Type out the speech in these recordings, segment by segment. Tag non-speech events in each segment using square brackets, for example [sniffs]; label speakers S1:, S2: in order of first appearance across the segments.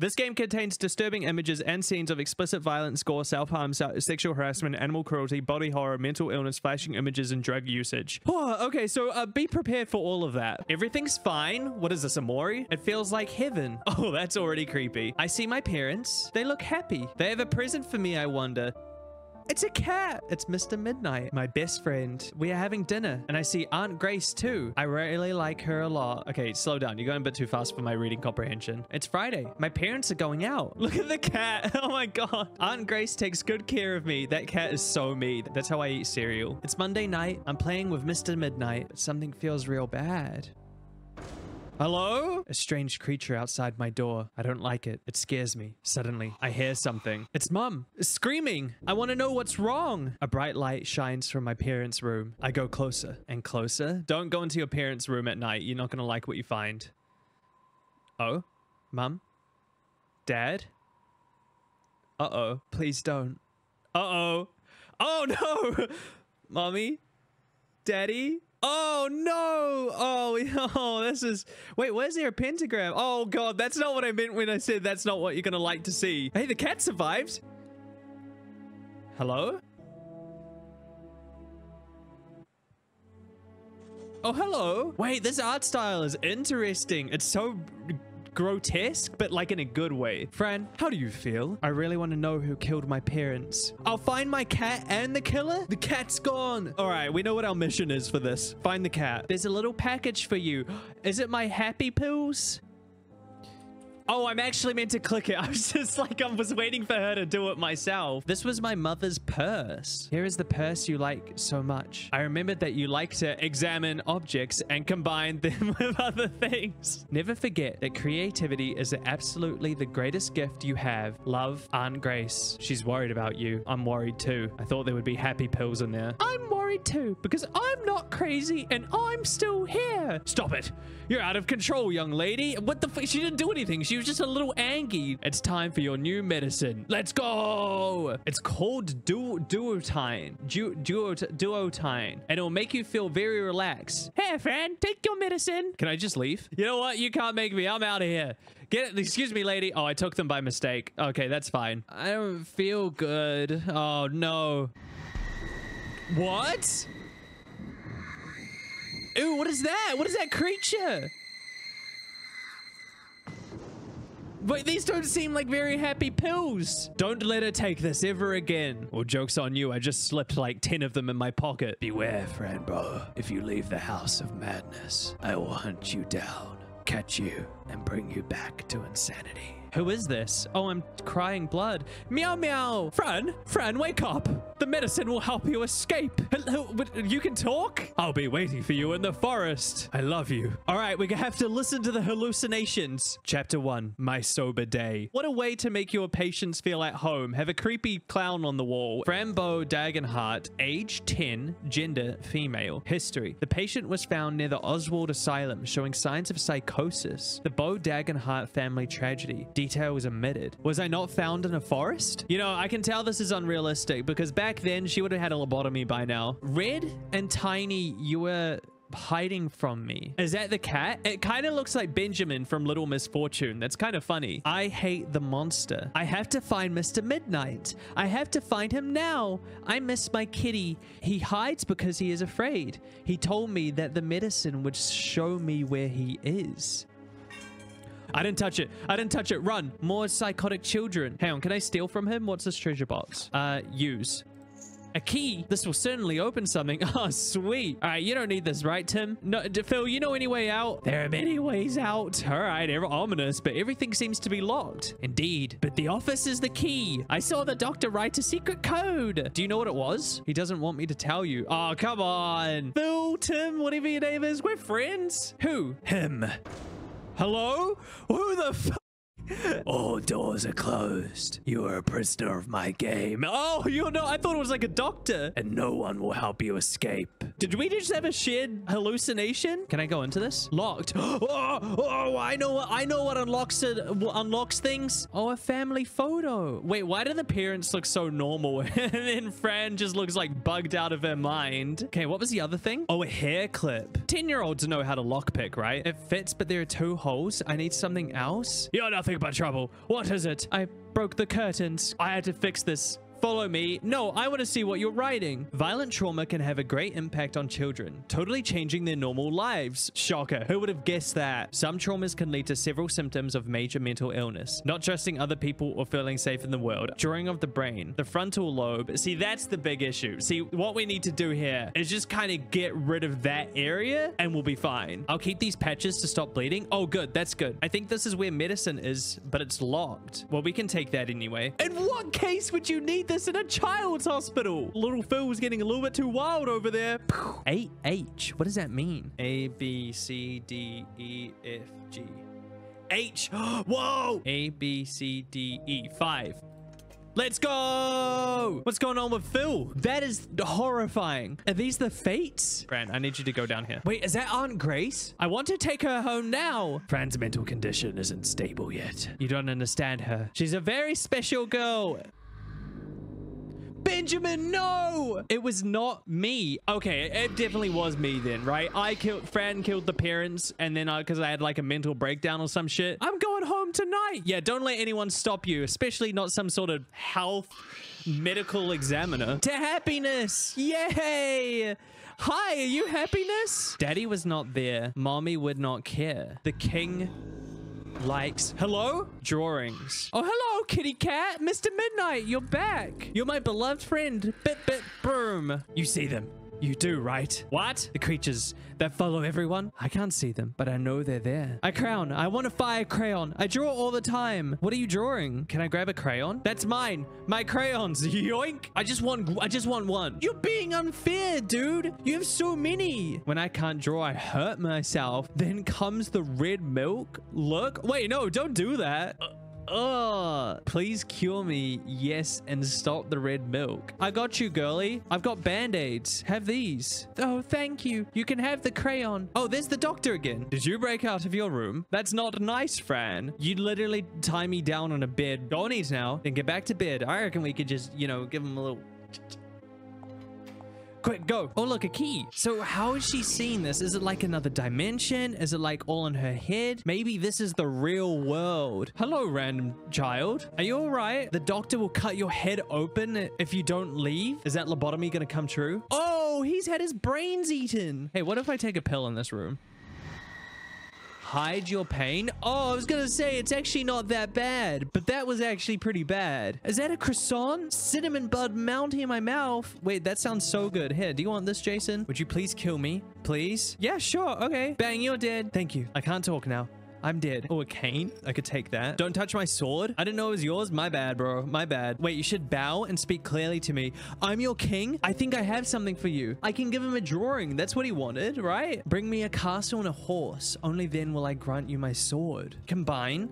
S1: This game contains disturbing images and scenes of explicit violence, gore, self-harm, sexual harassment, animal cruelty, body horror, mental illness, flashing images, and drug usage. Oh, [sighs] okay, so uh, be prepared for all of that. Everything's fine. What is this, Amori? It feels like heaven. [laughs] Oh, that's already creepy. I see my parents. They look happy. They have a present for me, I wonder. It's a cat. It's Mr. Midnight, my best friend. We are having dinner, and I see Aunt Grace too. I really like her a lot. Okay, slow down. You're going a bit too fast for my reading comprehension. It's Friday. My parents are going out. [laughs] Look at the cat. [laughs] Oh my god. Aunt Grace takes good care of me. That cat is so mean. That's how I eat cereal. It's Monday night. I'm playing with Mr. Midnight, but something feels real bad. Hello? A strange creature outside my door. I don't like it. It scares me. Suddenly, I hear something. It's mum. Screaming. I want to know what's wrong. A bright light shines from my parents' room. I go closer and closer. Don't go into your parents' room at night. You're not going to like what you find. Oh? Mum? Dad? Uh-oh. Please don't. Uh-oh. Oh, no! [laughs] Mommy? Daddy? Oh no! Oh, [laughs] oh, this is. Wait, where's there a pentagram? Oh god, that's not what I meant when I said that's not what you're gonna like to see. Hey, the cat survived. Hello? Oh, hello. Wait, this art style is interesting. It's so grotesque, but like in a good way. Fran, how do you feel? I really want to know who killed my parents. I'll find my cat and the killer? The cat's gone. All right, we know what our mission is for this. Find the cat. There's a little package for you. [gasps] Is it my happy pills? Oh, I'm actually meant to click it. [laughs] I was just like, I was waiting for her to do it myself. This was my mother's purse. Here is the purse you like so much. I remembered that you like to examine objects and combine [laughs] them with other things. Never forget that creativity is absolutely the greatest gift you have. Love, Aunt Grace. She's worried about you. I'm worried too. I thought there would be happy pills in there. I'm worried too because I'm not crazy and I'm still here. Stop it. You're out of control, young lady. What the? She didn't do anything. She was just a little angy. It's time for your new medicine. Let's go. It's called du duotine. Du duot duotine. And it'll make you feel very relaxed. Hey, friend, take your medicine. Can I just leave? You know what? You can't make me. I'm out of here. Get it. Excuse me, lady. Oh, I took them by mistake. Okay, that's fine. I don't feel good. Oh, no. What? Ooh, what is that? What is that creature? Wait, these don't seem like very happy pills. Don't let her take this ever again. Well, joke's on you. I just slipped like 10 of them in my pocket.
S2: Beware, friend. If you leave the house of madness, I will hunt you down, catch you, and bring you back to insanity.
S1: Who is this? Oh, I'm crying blood. Meow meow. Fran, Fran, wake up. The medicine will help you escape. Hello, you can talk? I'll be waiting for you in the forest. I love you. All right, we're gonna have to listen to the hallucinations. Chapter one, my sober day. What a way to make your patients feel at home. Have a creepy clown on the wall. Fran Bow Dagenhart, age 10, gender female. History. The patient was found near the Oswald Asylum showing signs of psychosis. The Bow Dagenhart family tragedy detail was omitted. Was I not found in a forest? You know, I can tell this is unrealistic because back then she would have had a lobotomy by now. Red and Tiny, you were hiding from me. Is that the cat? It kind of looks like Benjamin from Little Misfortune. That's kind of funny. I hate the monster. I have to find Mr. Midnight. I have to find him now. I miss my kitty. He hides because he is afraid. He told me that the medicine would show me where he is. I didn't touch it. I didn't touch it. Run. More psychotic children. Hang on. Can I steal from him? What's this treasure box? Uh, use. A key? This will certainly open something. [laughs] Oh, sweet. All right, you don't need this, right, Tim? No, Phil, you know any way out? There are many ways out. All right, ominous, but everything seems to be locked. Indeed, but the office is the key. I saw the doctor write a secret code. Do you know what it was? He doesn't want me to tell you. Oh, come on. Phil, Tim, whatever your name is, we're friends. Who? Him. Hello? Who the f- [laughs]
S2: All doors are closed. You are a prisoner of my game,
S1: Oh, you know, I thought it was like a doctor.
S2: and no one will help you escape.
S1: Did we just have a shared hallucination? Can I go into this? Locked. [gasps] Oh, oh I know what I know what unlocks it unlocks things. Oh, a family photo. Wait, why do the parents look so normal? [laughs] and then Fran just looks like bugged out of her mind. Okay, what was the other thing? Oh, a hair clip. 10-year-olds know how to lockpick, right? It fits, but there are two holes. I need something else. You're nothing but trouble. What is it? I broke the curtains. I had to fix this. Follow me. No, I want to see what you're writing. Violent trauma can have a great impact on children, totally changing their normal lives. Shocker. Who would have guessed that? Some traumas can lead to several symptoms of major mental illness, not trusting other people or feeling safe in the world. Drawing of the brain, the frontal lobe. See, that's the big issue. See, what we need to do here is just kind of get rid of that area and we'll be fine. I'll keep these patches to stop bleeding. Oh, good. That's good. I think this is where medicine is, but it's locked. Well, we can take that anyway. In what case would you need this in a child's hospital? Little Phil was getting a little bit too wild over there. A H. What does that mean? A B C D E F G. H. [gasps] Whoa. A B C D E. Five. Let's go! What's going on with Phil? That is horrifying. Are these the fates? Fran, I need you to go down here. Wait, is that Aunt Grace? I want to take her home now.
S2: Fran's mental condition isn't stable yet.
S1: You don't understand her. She's a very special girl. Benjamin, no! It was not me. Okay, it definitely was me then, right? I killed, Fran killed the parents, and then I, because I had like a mental breakdown or some shit. I'm going home tonight. Yeah, don't let anyone stop you, especially not some sort of health medical examiner. To happiness! Yay! Hi, are you happiness? Daddy was not there. Mommy would not care. The king likes. Hello? Drawings. Oh hello kitty cat. Mr midnight you're back. You're my beloved friend bit bit boom you see them you do, right? What? The creatures that follow everyone? I can't see them, but I know they're there. A crown. I want a fire crayon. I draw all the time. What are you drawing? Can I grab a crayon? That's mine. My crayons. [laughs] Yoink. I just want I just want one. You're being unfair, dude. You have so many. When I can't draw, I hurt myself. Then comes the red milk. Look. Wait, no, don't do that. Uh Oh, please cure me. Yes, and stop the red milk. I got you, girly. I've got band-aids. Have these. Oh, thank you. You can have the crayon. Oh, there's the doctor again. Did you break out of your room? That's not nice, Fran. You literally tie me down on a bed. Don't eat now. and get back to bed. I reckon we could just, you know, give him a little... Quick, go. Oh, look, a key. So how is she seeing this? Is it like another dimension? Is it like all in her head? Maybe this is the real world. Hello, random child. Are you all right? The doctor will cut your head open if you don't leave. Is that lobotomy going to come true? Oh, he's had his brains eaten. Hey, what if I take a pill in this room? Hide your pain. Oh, I was gonna say it's actually not that bad, but that was actually pretty bad. Is that a croissant? Cinnamon bud mounting in my mouth. Wait, that sounds so good. Here, do you want this, Jason? Would you please kill me? Please? Yeah, sure. Okay. Bang, you're dead. Thank you. I can't talk now. I'm dead. Oh, a cane? I could take that. Don't touch my sword. I didn't know it was yours. My bad, bro. My bad. Wait, you should bow and speak clearly to me. I'm your king. I think I have something for you. I can give him a drawing. That's what he wanted, right? Bring me a castle and a horse. Only then will I grant you my sword. Combine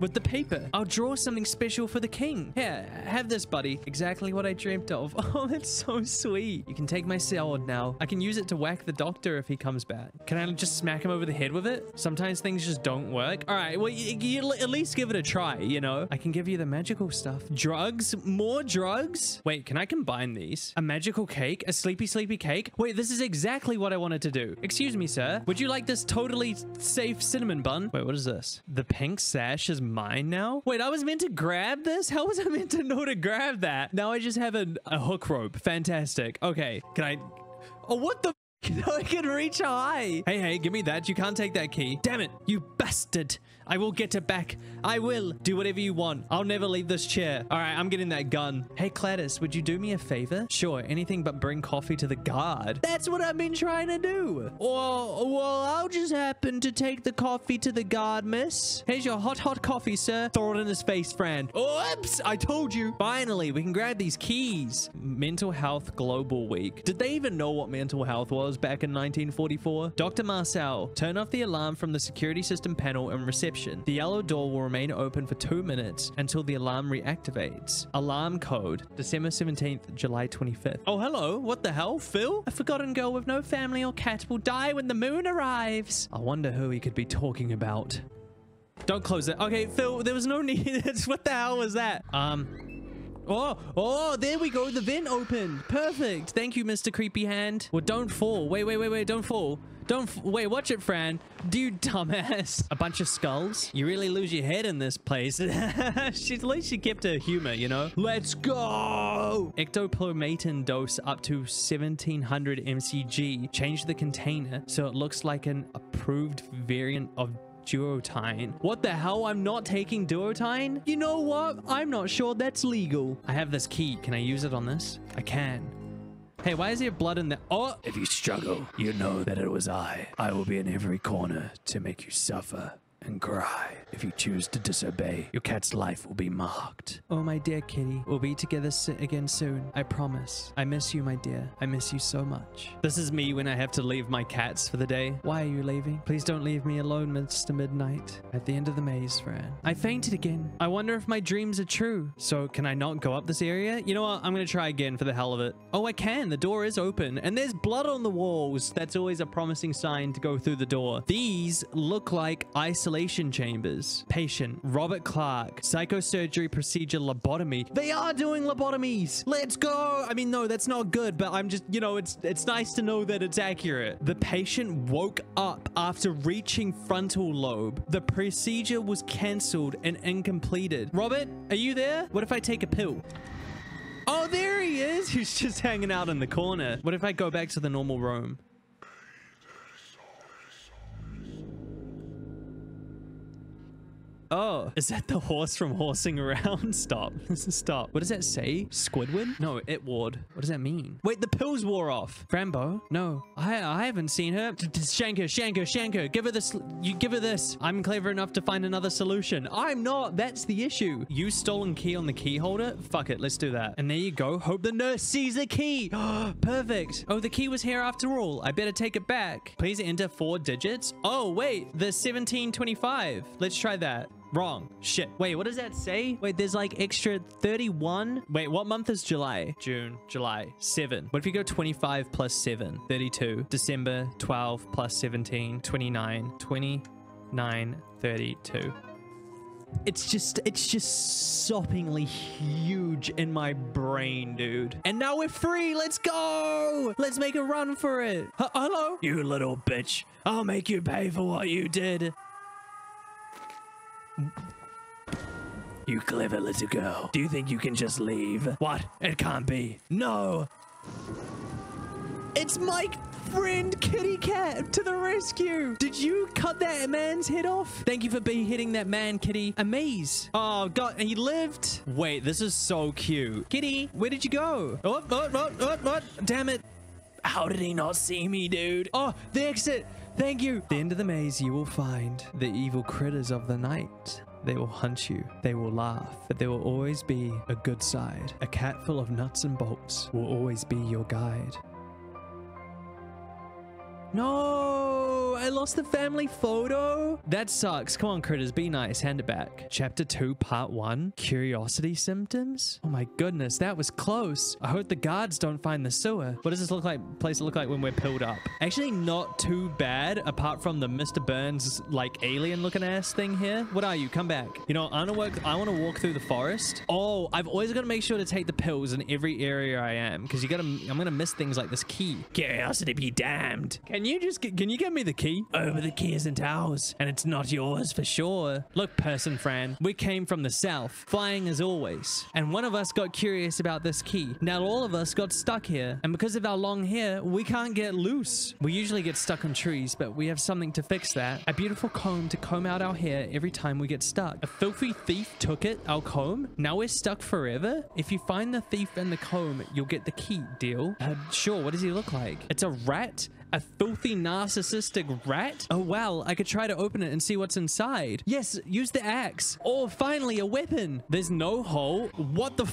S1: with the paper. I'll draw something special for the king. Here, have this, buddy. Exactly what I dreamt of. [laughs] Oh, that's so sweet. You can take my sword now. I can use it to whack the doctor if he comes back. Can I just smack him over the head with it? Sometimes things just don't work. All right, well, you, you at least give it a try, you know? I can give you the magical stuff. Drugs? More drugs? Wait, can I combine these? A magical cake? A sleepy, sleepy cake? Wait, this is exactly what I wanted to do. Excuse me, sir. Would you like this totally safe cinnamon bun? Wait, what is this? The pink sash is mine now? Wait, I was meant to grab this? How was I meant to know to grab that? Now I just have a, a hook rope. Fantastic. Okay, can I... Oh, what the... [laughs] I can reach high. Hey, hey, give me that. You can't take that key. Damn it, you bastard. I will get it back. I will. Do whatever you want. I'll never leave this chair. All right, I'm getting that gun. Hey, Gladys, would you do me a favor? Sure, anything but bring coffee to the guard. That's what I've been trying to do. Well, well, I'll just happen to take the coffee to the guard, miss. Here's your hot, hot coffee, sir. Throw it in his face, friend. Oops, I told you. Finally, we can grab these keys. Mental Health Global Week. Did they even know what mental health was back in 1944? Dr. Marcel, turn off the alarm from the security system panel and reception the yellow door will remain open for two minutes until the alarm reactivates. Alarm code, December 17th, July 25th. Oh, hello. What the hell, Phil? A forgotten girl with no family or cat will die when the moon arrives. I wonder who he could be talking about. Don't close it. Okay, Phil, there was no [laughs] need. what the hell was that? Um, Oh, oh, there we go. The vent opened. Perfect. Thank you, Mr. Creepy Hand. Well, don't fall. Wait, wait, wait, wait. Don't fall. Don't f- wait. Watch it, Fran. Dude, dumbass. [laughs] A bunch of skulls. You really lose your head in this place. [laughs] she, at least she kept her humor, you know. Let's go. Ectoplomatin dose up to 1700 mcg. Change the container so it looks like an approved variant of duotine. What the hell? I'm not taking duotine? You know what? I'm not sure that's legal. I have this key. Can I use it on this? I can. Hey, why is there blood in there? Oh,
S2: If you struggle, you know that it was I. I will be in every corner to make you suffer and cry. If you choose to disobey, your cat's life will be marked.
S1: oh, my dear kitty. We'll be together again soon. I promise. I miss you, my dear. I miss you so much. This is me when I have to leave my cats for the day. Why are you leaving? Please don't leave me alone, Mr. Midnight. At the end of the maze, Fran. I fainted again. I wonder if my dreams are true. So can I not go up this area? You know what? I'm going to try again for the hell of it. Oh, I can. The door is open and there's blood on the walls. That's always a promising sign to go through the door. These look like isolation chambers. Patient Robert Clark, psychosurgery procedure lobotomy. They are doing lobotomies. Let's go. I mean, no, that's not good, but I'm just, you know, it's it's nice to know that it's accurate. The patient woke up after reaching frontal lobe. The procedure was cancelled and incompleted. Robert, are you there? What if I take a pill? Oh, there he is. [laughs] He's just hanging out in the corner. What if I go back to the normal room? Oh, is that the horse from horsing around? [laughs] Stop. [laughs] Stop. What does that say? Squidward? No, it ward. What does that mean? Wait, the pills wore off. Fran Bow? No, I I haven't seen her. D- d- Shank her, shank her, shank her. Give her this. You give her this. I'm clever enough to find another solution. I'm not. That's the issue. Use stolen key on the key holder? Fuck it. Let's do that. And there you go. Hope the nurse sees the key. [gasps] Perfect. Oh, the key was here after all. I better take it back. Please enter four digits. Oh, wait. The 1725. Let's try that. Wrong. Shit. Wait, what does that say? Wait, there's like extra 31. Wait, what month is July? June, July, 7. What if you go 25 plus 7? 32. December, 12 plus 17, 29, 29, 32. It's just, it's just soppingly huge in my brain, dude. And now we're free. Let's go. Let's make a run for it. H- hello?
S2: You little bitch. I'll make you pay for what you did. You clever little girl. Do you think you can just leave? What? It can't be. No.
S1: It's my friend Kitty Cat to the rescue. Did you cut that man's head off? Thank you for be hitting that man, Kitty. Amaze. Oh, God. He lived. Wait, this is so cute. Kitty, where did you go? Oh, oh, oh, oh, oh. Damn it.
S2: How did he not see me, dude?
S1: Oh, the exit. Thank you. At the end of the maze, you will find the evil critters of the night. They will hunt you. They will laugh. But there will always be a good side. A cat full of nuts and bolts will always be your guide. No, I lost the family photo. That sucks. Come on, critters, be nice. Hand it back. Chapter 2, Part 1 Curiosity Symptoms. Oh my goodness, that was close. I hope the guards don't find the sewer. What does this look like? Place look like when we're pilled up? Actually, not too bad, apart from the Mr. Burns like alien looking ass thing here. What are you? Come back. You know, I want to work. I want to walk through the forest. Oh, I've always got to make sure to take the pills in every area I am because you got to. I'm gonna miss things like this key.
S2: Curiosity be damned.
S1: Can you just can you get me the key?
S2: Oh, but the key isn't ours, and it's not yours for
S1: For sure. Look, person Fran, we came from the south, flying as always. And one of us got curious about this key. Now all of us got stuck here. And because of our long hair, we can't get loose. We usually get stuck on trees, but we have something to fix that. A beautiful comb to comb out our hair every time we get stuck. A filthy thief took it, our comb. Now we're stuck forever. If you find the thief and the comb, you'll get the key. Deal? Uh, sure, what does he look like? It's a rat? A filthy narcissistic rat? Oh well, I could try to open it and see what's inside. Yes, use the axe. Oh, finally a weapon. There's no hole. What the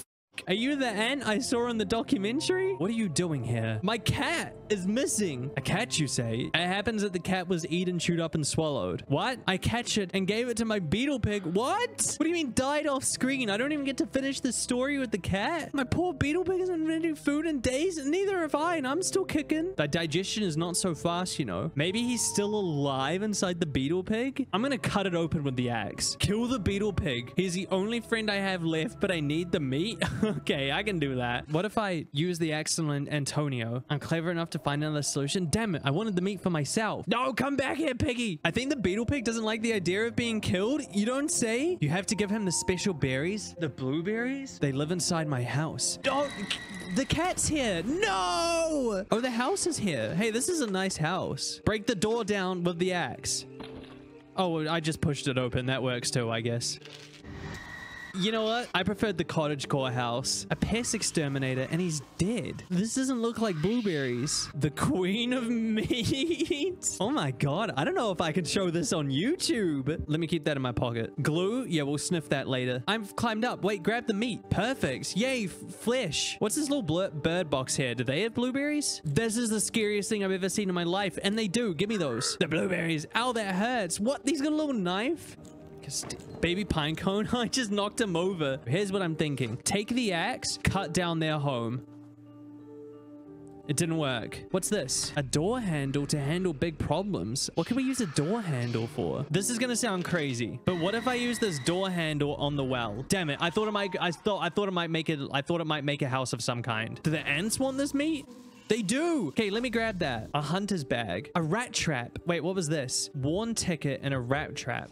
S1: are you the ant I saw in the documentary? What are you doing here? My cat is missing. A cat, you say? It happens that the cat was eaten, chewed up, and swallowed. What? I catch it and gave it to my beetle pig. What? What do you mean died off screen? I don't even get to finish the story with the cat. My poor beetle pig hasn't been eating food in days, and neither have I, and I'm still kicking. The digestion is not so fast, you know. Maybe he's still alive inside the beetle pig? I'm gonna cut it open with the axe. Kill the beetle pig. He's the only friend I have left, but I need the meat. [laughs] [laughs] okay, I can do that. What if I use the excellent Antonio? I'm clever enough to find another solution. Damn it, I wanted the meat for myself. No, come back here, piggy. I think the beetle pig doesn't like the idea of being killed. You don't say? You have to give him the special berries. The blueberries? They live inside my house. Don't. The cat's here. No! Oh, the house is here. Hey, this is a nice house. Break the door down with the axe. Oh, I just pushed it open. That works too, I guess. You know what? I preferred the cottage core house. A pest exterminator and he's dead. This doesn't look like blueberries. The queen of [laughs] meat. oh my god. I don't know if I can show this on YouTube. Let me keep that in my pocket. Glue? Yeah, we'll sniff that later. I've climbed up. Wait, grab the meat. Perfect. Yay, flesh. What's this little bird box here? Do they have blueberries? This is the scariest thing I've ever seen in my life. And they do. Give me those. The blueberries. Ow, that hurts. What? These got a little knife? Baby Pinecone, [laughs] I just knocked him over. Here's what I'm thinking. Take the axe, cut down their home. It didn't work. What's this? A door handle to handle big problems. What can we use a door handle for? This is gonna sound crazy, but what if I use this door handle on the well? Damn it! I thought it might. I thought. I thought it might make it. I thought it might make a house of some kind. Do the ants want this meat? They do. Okay, let me grab that. A hunter's bag. A rat trap. Wait, what was this? Warn ticket and a rat trap.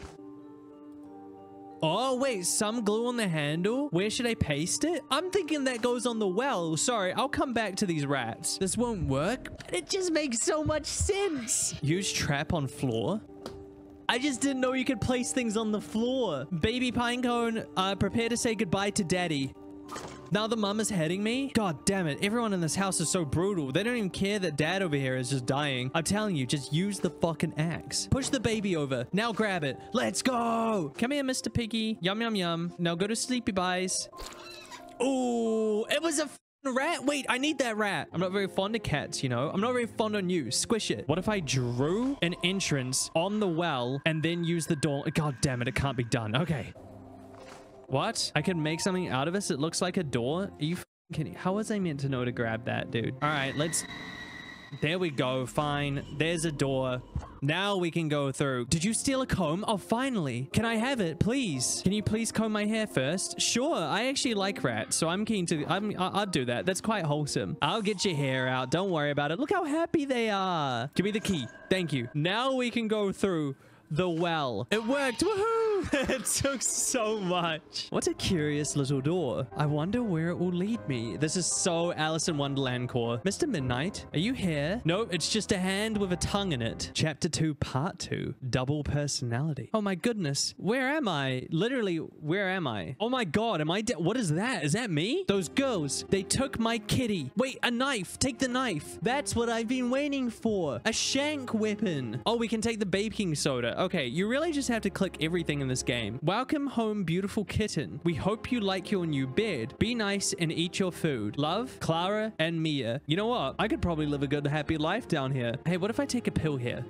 S1: Oh, wait, some glue on the handle? Where should I paste it? I'm thinking that goes on the well. Sorry, I'll come back to these rats. This won't work. But it just makes so much sense. Use trap on floor. I just didn't know you could place things on the floor. Baby Pinecone, uh, prepare to say goodbye to daddy. Now the mum is heading me? God damn it. Everyone in this house is so brutal. They don't even care that dad over here is just dying. I'm telling you, just use the fucking axe. Push the baby over. Now grab it. Let's go. Come here, Mr. Piggy. Yum, yum, yum. Now go to sleepy buys. Oh, it was a rat? Wait, I need that rat. I'm not very fond of cats, you know? I'm not very fond on you. Squish it. What if I drew an entrance on the well and then use the door? God damn it, it can't be done. Okay. What? I can make something out of this? It looks like a door? Are you kidding? How was I meant to know to grab that, dude? All right, let's... There we go. Fine. There's a door. Now we can go through. Did you steal a comb? Oh, finally. Can I have it, please? Can you please comb my hair first? Sure. I actually like rats, so I'm keen to... I'm, I'll do that. That's quite wholesome. I'll get your hair out. Don't worry about it. Look how happy they are. Give me the key. Thank you. Now we can go through the well. It worked. Woohoo! [laughs] it took so much. What a curious little door. I wonder where it will lead me. This is so Alice in Wonderland core. Mr. Midnight, are you here? Nope, it's just a hand with a tongue in it. Chapter 2, Part 2. Double personality. Oh my goodness. Where am I? Literally, where am I? Oh my god, am I dead? What is that? Is that me? Those girls, they took my kitty. Wait, a knife. Take the knife. That's what I've been waiting for. A shank weapon. Oh, we can take the baking soda. Okay, you really just have to click everything in this game. Welcome home, beautiful kitten. We hope you like your new bed. Be nice and eat your food. Love, Clara and Mia. You know what? I could probably live a good, happy life down here. Hey, what if I take a pill here?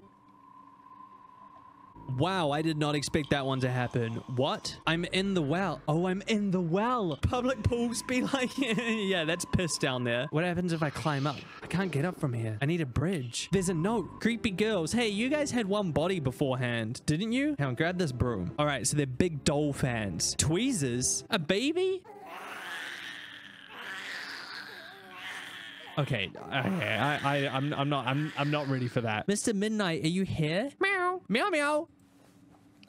S1: Wow, I did not expect that one to happen. What? I'm in the well. Oh, I'm in the well. Public pools be like, [laughs] yeah, that's piss down there. What happens if I climb up? I can't get up from here. I need a bridge. There's a note. Creepy girls. Hey, you guys had one body beforehand, didn't you? On, grab this broom. All right, so they're big doll fans. Tweezers? A baby? Okay, okay, I, I, I'm, I'm not, I'm, I'm not ready for that. Mr. Midnight, are you here? Meow, meow, meow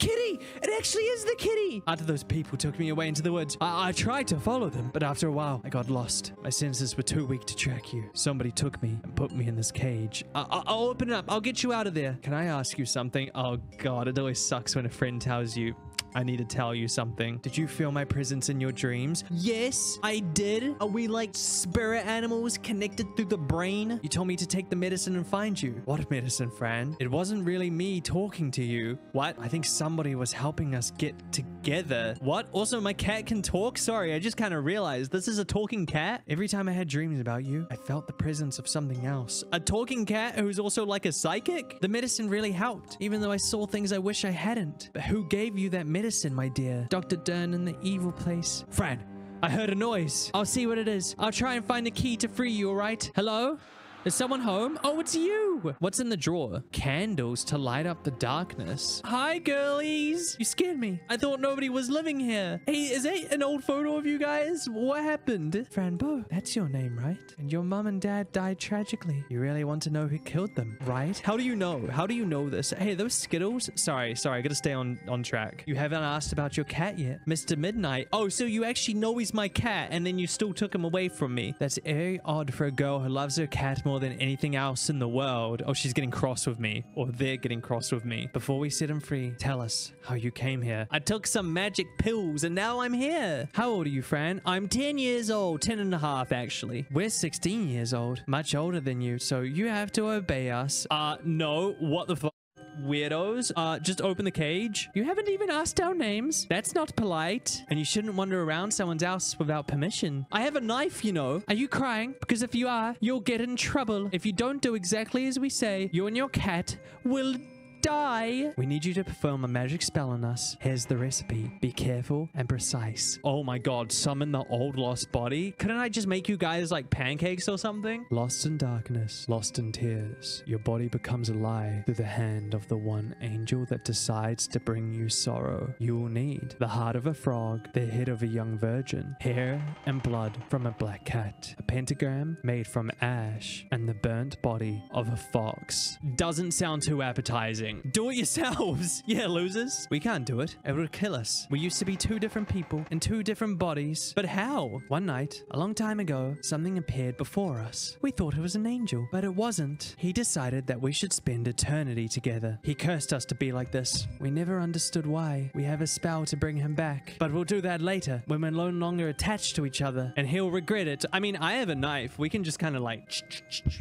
S1: kitty! It actually is the kitty! After those people took me away into the woods, I, I tried to follow them, but after a while, I got lost. My senses were too weak to track you. Somebody took me and put me in this cage. I, I, I'll open it up. I'll get you out of there. Can I ask you something? Oh god, it always sucks when a friend tells you, I need to tell you something. Did you feel my presence in your dreams? Yes, I did. Are we like spirit animals connected through the brain? You told me to take the medicine and find you. What [laughs] medicine, Fran? It wasn't really me talking to you. What? I think somebody was helping us get together. What? Also, my cat can talk? Sorry, I just kind of realized this is a talking cat. Every time I had dreams about you, I felt the presence of something else. A talking cat who's also like a psychic? The medicine really helped, even though I saw things I wish I hadn't. But who gave you that medicine? Medicine, my dear. Dr. Deern in the evil place. Fran, I heard a noise. I'll see what it is. I'll try and find the key to free you, all right? Hello? Is someone home? Oh, it's you. What's in the drawer? Candles to light up the darkness. Hi, girlies. You scared me. I thought nobody was living here. Hey, is that an old photo of you guys? What happened? Fran Bow, that's your name, right? And your mom and dad died tragically. You really want to know who killed them, right? How do you know? How do you know this? Hey, those Skittles? Sorry, sorry. I gotta stay on, on track. You haven't asked about your cat yet. Mr. Midnight. Oh, so you actually know he's my cat and then you still took him away from me. That's very odd for a girl who loves her cat more than anything else in the world. Oh, she's getting cross with me. Or they're getting cross with me. Before we set him free, tell us how you came here. I took some magic pills and now I'm here. How old are you, Fran? I'm 10 years old. 10 and a half, actually. We're 16 years old. Much older than you, so you have to obey us. Uh, no. What the fuck? Weirdos. Uh, just open the cage. You haven't even asked our names. That's not polite. And you shouldn't wander around someone's house without permission. I have a knife, you know. Are you crying? Because if you are, you'll get in trouble. If you don't do exactly as we say, you and your cat will die. We need you to perform a magic spell on us. Here's the recipe. Be careful and precise. Oh my god, summon the old lost body? Couldn't I just make you guys like pancakes or something? Lost in darkness, lost in tears, your body becomes alive through the hand of the one angel that decides to bring you sorrow. You will need the heart of a frog, the head of a young virgin, hair and blood from a black cat, a pentagram made from ash, and the burnt body of a fox. Doesn't sound too appetizing. Do it yourselves. [laughs] yeah, losers. We can't do it. It would kill us. We used to be two different people in two different bodies. But how? One night, a long time ago, something appeared before us. We thought it was an angel, but it wasn't. He decided that we should spend eternity together. He cursed us to be like this. We never understood why. We have a spell to bring him back. But we'll do that later when we're no longer attached to each other. And he'll regret it. I mean, I have a knife. We can just kind of like,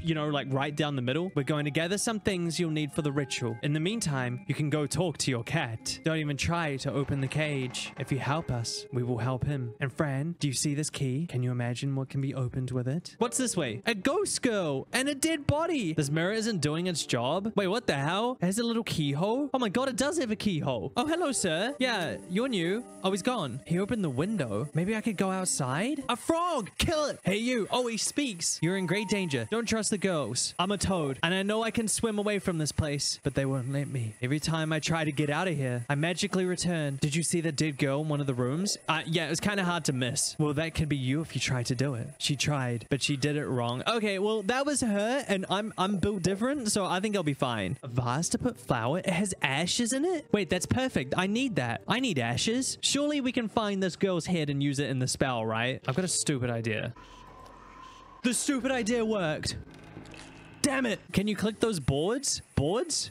S1: you know, like right down the middle. We're going to gather some things you'll need for the ritual. In the meantime, you can go talk to your cat. Don't even try to open the cage. If you help us, we will help him. And Fran, do you see this key? Can you imagine what can be opened with it? What's this way? A ghost girl and a dead body. This mirror isn't doing its job. Wait, what the hell? It has a little keyhole. Oh my god, it does have a keyhole. Oh, hello, sir. Yeah, you're new. Oh, he's gone. He opened the window. Maybe I could go outside? A frog! Kill it! Hey, you. Oh, he speaks. You're in great danger. Don't trust the girls. I'm a toad, and I know I can swim away from this place, but they won't let me. Every time I try to get out of here, I magically return. Did you see the dead girl in one of the rooms? Uh, yeah, it was kind of hard to miss. Well, that could be you if you tried to do it. She tried, but she did it wrong. Okay, well, that was her, and I'm I'm built different, so I think I'll be fine. A vase to put flour? It has ashes in it? Wait, that's perfect. I need that. I need ashes. Surely we can find this girl's head and use it in the spell, right? I've got a stupid idea. The stupid idea worked. Damn it. Can you click those boards? Boards?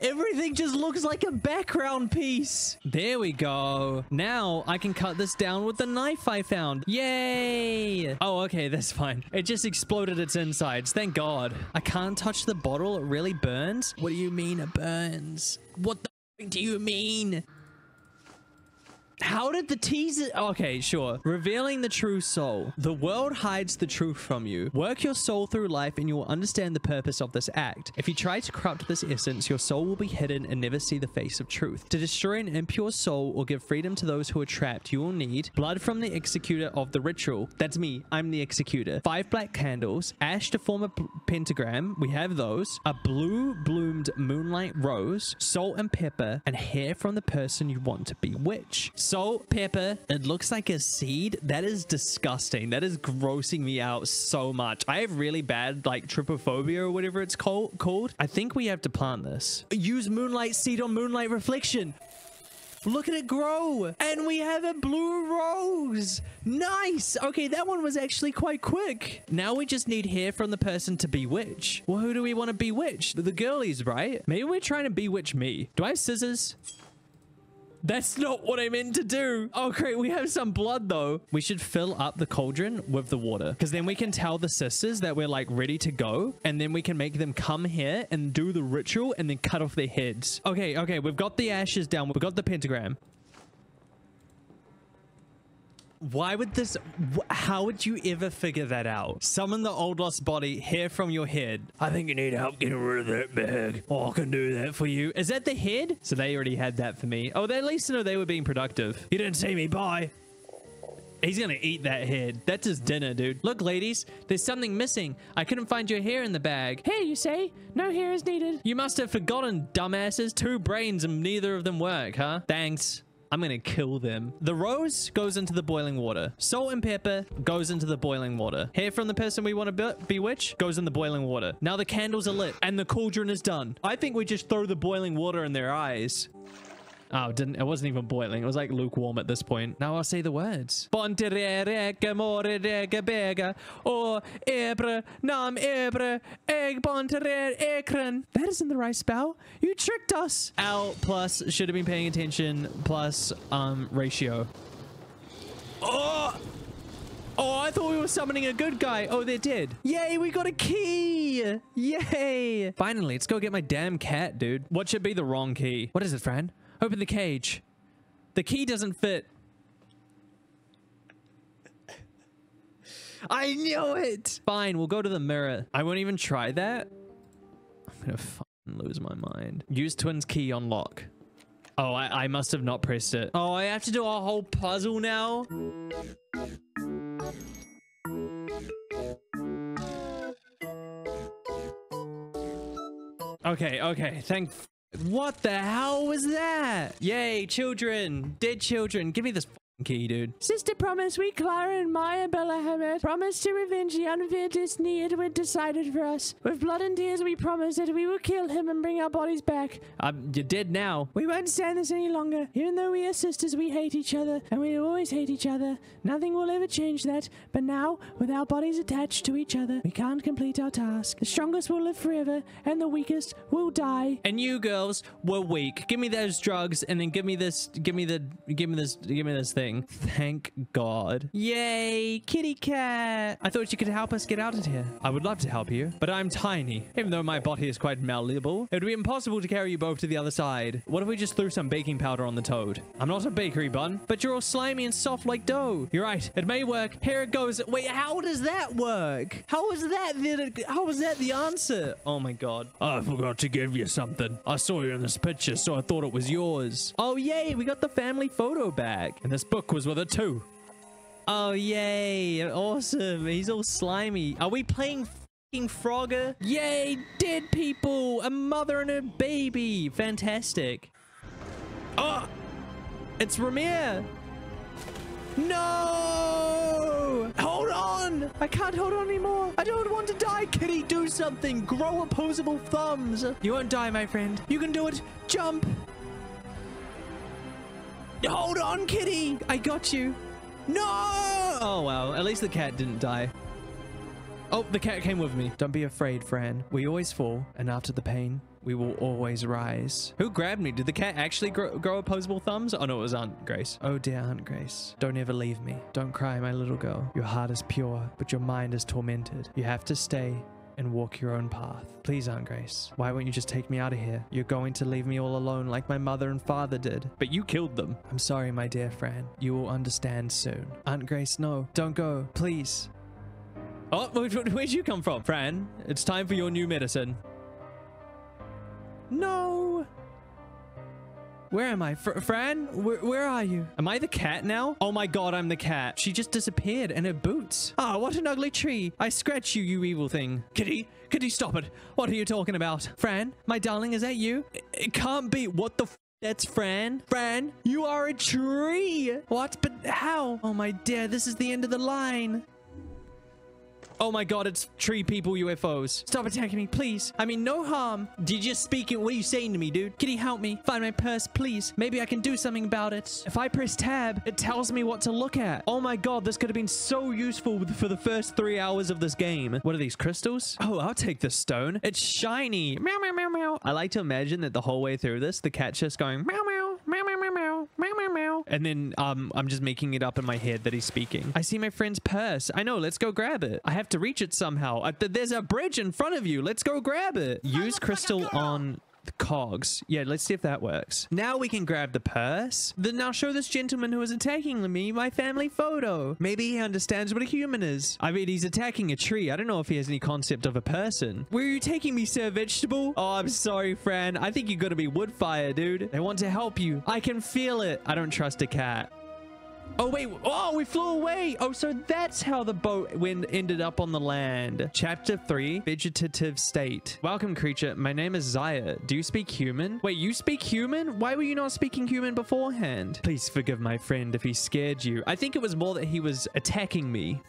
S1: Everything just looks like a background piece. There we go. Now I can cut this down with the knife I found. Yay! Oh, okay, that's fine. It just exploded its insides. Thank God. I can't touch the bottle. It really burns. What do you mean it burns? What the do you mean? How did the teaser... Okay, sure. Revealing the true soul. The world hides the truth from you. Work your soul through life and you will understand the purpose of this act. If you try to corrupt this essence, your soul will be hidden and never see the face of truth. To destroy an impure soul or give freedom to those who are trapped, you will need blood from the executor of the ritual. That's me. I'm the executor. Five black candles, ash to form a pentagram. We have those. A blue bloomed moonlight rose, salt and pepper, and hair from the person you want to bewitch. Salt, pepper, it looks like a seed. That is disgusting. That is grossing me out so much. I have really bad like trypophobia or whatever it's called. called. I think we have to plant this. Use moonlight seed on moonlight reflection. Look at it grow. And we have a blue rose. Nice. Okay, that one was actually quite quick. Now we just need hair from the person to bewitch. Well, who do we want to bewitch? The girlies, right? Maybe we're trying to bewitch me. Do I have scissors? That's not what I meant to do. Oh, great. We have some blood, though. We should fill up the cauldron with the water because then we can tell the sisters that we're like ready to go. And then we can make them come here and do the ritual and then cut off their heads. Okay, okay. We've got the ashes down. We've got the pentagram. Why would this... How would you ever figure that out? Summon the old lost body, hair from your head. I think you need help getting rid of that bag. Oh, I can do that for you. Is that the head? So they already had that for me. Oh, they at least know they were being productive. You didn't see me. Bye. He's gonna eat that head. That's his dinner, dude. Look, ladies, there's something missing. I couldn't find your hair in the bag. Here, you say? No hair is needed. You must have forgotten, dumbasses. Two brains and neither of them work, huh? Thanks. I'm gonna kill them. The rose goes into the boiling water. Salt and pepper goes into the boiling water. Hair from the person we want to be bewitch goes in the boiling water. Now the candles are lit and the cauldron is done. I think we just throw the boiling water in their eyes. Oh, didn't it wasn't even boiling. It was like lukewarm at this point. Now I'll say the words. That isn't the right spell. You tricked us. L plus should have been paying attention plus um ratio. Oh! Oh, I thought we were summoning a good guy. Oh, they're dead. Yay, we got a key. Yay. Finally, let's go get my damn cat, dude. What should be the wrong key? What is it, Fran? Open the cage. The key doesn't fit. I knew it. Fine, we'll go to the mirror. I won't even try that. I'm gonna fucking lose my mind. Use twins key on lock. Oh, I, I must have not pressed it. Oh, I have to do a whole puzzle now. Okay, okay. Thank. What the hell was that? Yay, children. Dead children. Give me this key, dude.
S3: Sister promise we, Clara and Maya Bella Hammett, promise to revenge the unfair destiny Edward decided for us. With blood and tears, we promise that we will kill him and bring our bodies back.
S1: Um, you're dead now.
S3: We won't stand this any longer. Even though we are sisters, we hate each other, and we always hate each other. Nothing will ever change that. But now, with our bodies attached to each other, we can't complete our task. The strongest will live forever, and the weakest will die.
S1: And you girls were weak. Give me those drugs, and then give me this. Give me the. Give me this. Give me this thing. Thank God. Yay, kitty cat. I thought you could help us get out of here. I would love to help you, but I'm tiny. Even though my body is quite malleable, it would be impossible to carry you both to the other side. What if we just threw some baking powder on the toad? I'm not a bakery bun, but you're all slimy and soft like dough. You're right. It may work. Here it goes. Wait, how does that work? How is that the, how is that the answer? Oh my God. I forgot to give you something. I saw you in this picture, so I thought it was yours. Oh, yay. We got the family photo back. And this book was with it too. Oh, yay. Awesome. He's all slimy. Are we playing fucking Frogger? Yay. Dead people. A mother and a baby. Fantastic. Oh, it's Ramir. No! Hold on! I can't hold on anymore. I don't want to die. Kitty, do something. Grow opposable thumbs. You won't die, my friend. You can do it. Jump. Hold on, kitty. I got you. No! Oh, wow. At least the cat didn't die. Oh, the cat came with me. Don't be afraid, Fran. We always fall, and after the pain, we will always rise. Who grabbed me? Did the cat actually grow, grow opposable thumbs? Oh, no, it was Aunt Grace. Oh, dear Aunt Grace. Don't ever leave me. Don't cry, my little girl. Your heart is pure, but your mind is tormented. You have to stay and walk your own path. Please, Aunt Grace, why won't you just take me out of here? You're going to leave me all alone like my mother and father did. But you killed them. I'm sorry, my dear Fran. You will understand soon. Aunt Grace, no. Don't go. Please. Oh, where'd you come from? Fran, it's time for your new medicine. No. Where am I? Fr Fran? Where, where are you? Am I the cat now? Oh my god, I'm the cat. She just disappeared and her boots. Ah, what an ugly tree. I scratch you, you evil thing. Kitty, Kitty, stop it. What are you talking about? Fran, my darling, is that you? It, it can't be. What the that's Fran. Fran, you are a tree. What? But how? Oh my dear, this is the end of the line. Oh my god, it's tree people UFOs. Stop attacking me, please. I mean, no harm. Did you just speak it? What are you saying to me, dude? Can you help me? Find my purse, please. Maybe I can do something about it. If I press tab, it tells me what to look at. Oh my god, this could have been so useful for the first three hours of this game. What are these, crystals? Oh, I'll take this stone. It's shiny. Meow, meow, meow, meow. I like to imagine that the whole way through this, the cat's just going meow, meow, meow, meow, meow, meow, meow, meow, meow. And then um, I'm just making it up in my head that he's speaking. I see my friend's purse. I know, let's go grab it. I have to reach it somehow. Uh, th- there's a bridge in front of you. Let's go grab it. Use crystal on the cogs. Yeah, let's see if that works. Now we can grab the purse. Then I'll show this gentleman who is attacking me my family photo. Maybe he understands what a human is. I mean, he's attacking a tree. I don't know if he has any concept of a person. Where are you taking me, Sir Vegetable? Oh, I'm sorry, Fran. I think you're gonna be wood fire, dude. They want to help you. I can feel it. I don't trust a cat. Oh, wait. Oh, we flew away. Oh, so that's how the boat went, ended up on the land. Chapter 3, Vegetative State. Welcome, creature. My name is Zaya. Do you speak human? Wait, you speak human? Why were you not speaking human beforehand? Please forgive my friend if he scared you. I think it was more that he was attacking me.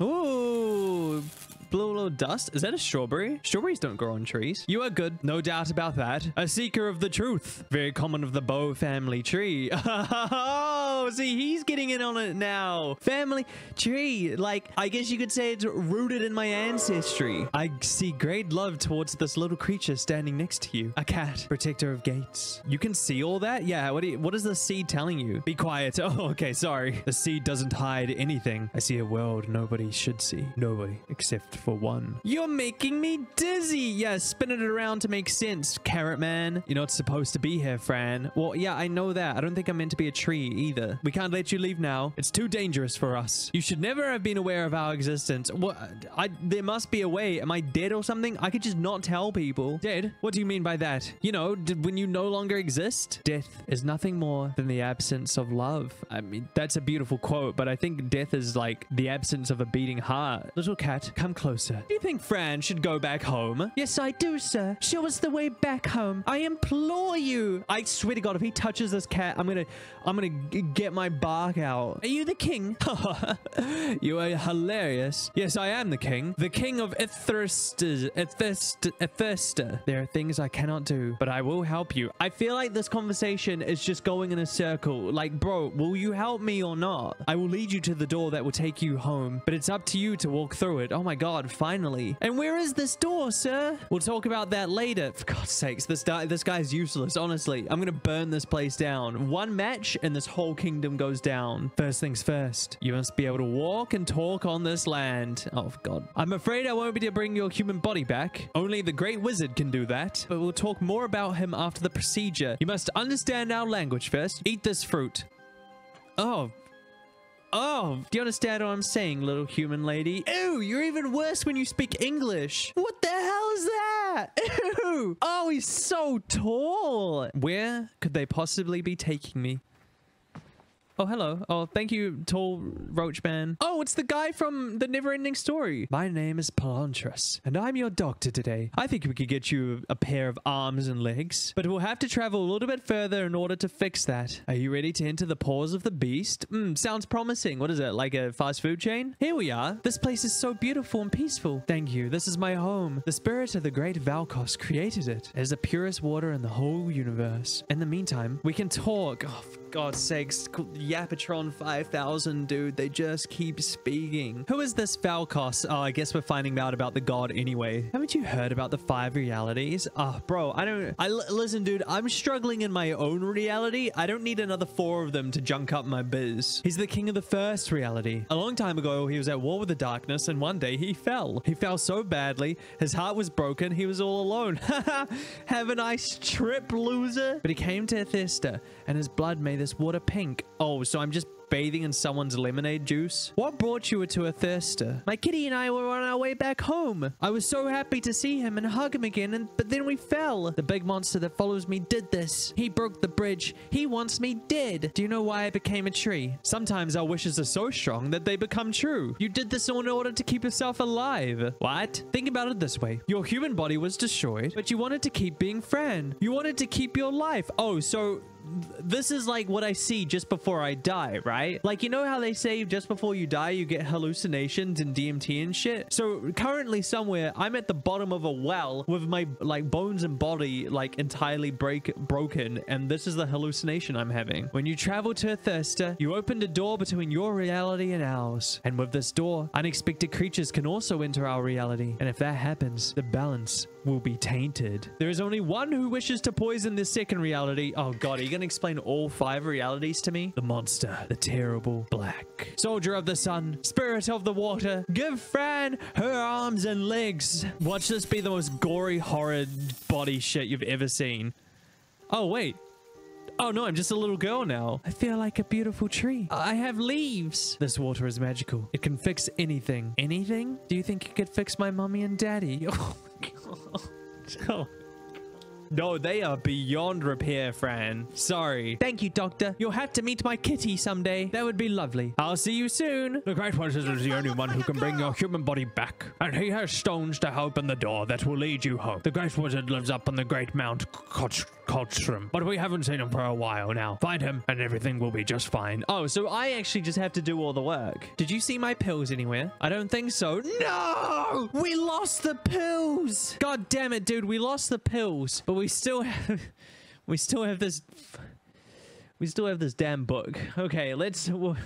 S1: Ooh, blue little dust. Is that a strawberry? Strawberries don't grow on trees. You are good. No doubt about that. A seeker of the truth. Very common of the bow family tree. [laughs] Oh, see, he's getting in on it now. Family tree. Like, I guess you could say it's rooted in my ancestry. I see great love towards this little creature standing next to you. A cat, protector of gates. You can see all that? Yeah, what, you, what is the seed telling you? Be quiet. [laughs] Oh, okay, sorry. The seed doesn't hide anything. I see a world nobody should see. Nobody except for one. You're making me dizzy. Yeah, spinning it around to make sense, Carrot Man. You're not supposed to be here, Fran. Well, yeah, I know that. I don't think I'm meant to be a tree either. We can't let you leave now. It's too dangerous for us. You should never have been aware of our existence. What? I, there must be a way. Am I dead or something? I could just not tell people. Dead? What do you mean by that? You know, did, when you no longer exist? Death is nothing more than the absence of love. I mean, that's a beautiful quote, but I think death is like the absence of a beating heart. Little cat, come closer. Do you think Fran should go back home? Yes, I do, sir. Show us the way back home. I implore you. I swear to God, if he touches this cat, I'm gonna, I'm gonna get my bark out. Are you the king? [laughs] you are hilarious. Yes, I am the king. The king of. Ithersta. There are things I cannot do, but I will help you. I feel like this conversation is just going in a circle. Like, bro, will you help me or not? I will lead you to the door that will take you home, but it's up to you to walk through it. Oh my god, finally. And where is this door, sir? We'll talk about that later. For God's sakes, this this guy's useless, honestly. I'm gonna burn this place down. One match and this whole kingdom goes down. First things first, you must be able to walk and talk on this land. Oh god. I'm afraid I won't be able to bring your human body back. Only the great wizard can do that. But we'll talk more about him after the procedure. You must understand our language first. Eat this fruit. Oh, Oh, do you understand what I'm saying, little human lady? Ew, you're even worse when you speak English. What the hell is that? [laughs] Ew. Oh, he's so tall. Where could they possibly be taking me? Oh, hello. Oh, thank you, tall roach man. Oh, it's the guy from the never-ending story. My name is Palontras, and I'm your doctor today. I think we could get you a pair of arms and legs, but we'll have to travel a little bit further in order to fix that. Are you ready to enter the paws of the beast? Hmm, sounds promising. What is it, like a fast food chain? Here we are. This place is so beautiful and peaceful. Thank you. This is my home. The spirit of the great Valkos created it. It is the purest water in the whole universe. In the meantime, we can talk. Oh, God's sakes, Yapatron 5000, dude. They just keep speaking. Who is this Valkos? Oh, I guess we're finding out about the god anyway. Haven't you heard about the five realities? Oh, bro, I don't... I Listen, dude, I'm struggling in my own reality. I don't need another four of them to junk up my biz. He's the king of the first reality. A long time ago, he was at war with the darkness, and one day he fell. He fell so badly, his heart was broken, he was all alone. [laughs] Have a nice trip, loser. But he came to Ithersta, and his blood made this water pink. Oh, so I'm just bathing in someone's lemonade juice? What brought you to Ithersta? My kitty and I were on our way back home. I was so happy to see him and hug him again, and but then we fell. The big monster that follows me did this. He broke the bridge. He wants me dead. Do you know why I became a tree? Sometimes our wishes are so strong that they become true. You did this all in order to keep yourself alive. What? Think about it this way. Your human body was destroyed, but you wanted to keep being Fran. You wanted to keep your life. Oh, so this is like what I see just before I die, right? Like, you know how they say just before you die, you get hallucinations and DMT and shit? So currently somewhere, I'm at the bottom of a well with my like bones and body like entirely break broken. And this is the hallucination I'm having. When you travel to Thirster, you opened a door between your reality and ours. And with this door, unexpected creatures can also enter our reality. And if that happens, the balance will be tainted. There is only one who wishes to poison this second reality. Oh god, are you going to explain all five realities to me? The monster, the terrible black. Soldier of the sun, spirit of the water, give Fran her arms and legs. Watch this be the most gory, horrid body shit you've ever seen. Oh, wait. Oh no, I'm just a little girl now. I feel like a beautiful tree. I have leaves. This water is magical. It can fix anything. Anything? Do you think it could fix my mommy and daddy? [laughs] Oh, [laughs] Oh. No, they are beyond repair, Fran. Sorry. Thank you, Doctor. You'll have to meet my kitty someday. That would be lovely. I'll see you soon. The Great Wizard is the only one who can bring your human body back, and he has stones to help open the door that will lead you home. The Great Wizard lives up on the Great Mount Koch Kochstrom, but we haven't seen him for a while now. Find him, and everything will be just fine. Oh, so I actually just have to do all the work. Did you see my pills anywhere? I don't think so. No! We lost the pills! God damn it, dude. We lost the pills, but we still have... [laughs] we still have this... We still have this damn book. Okay, let's... We'll,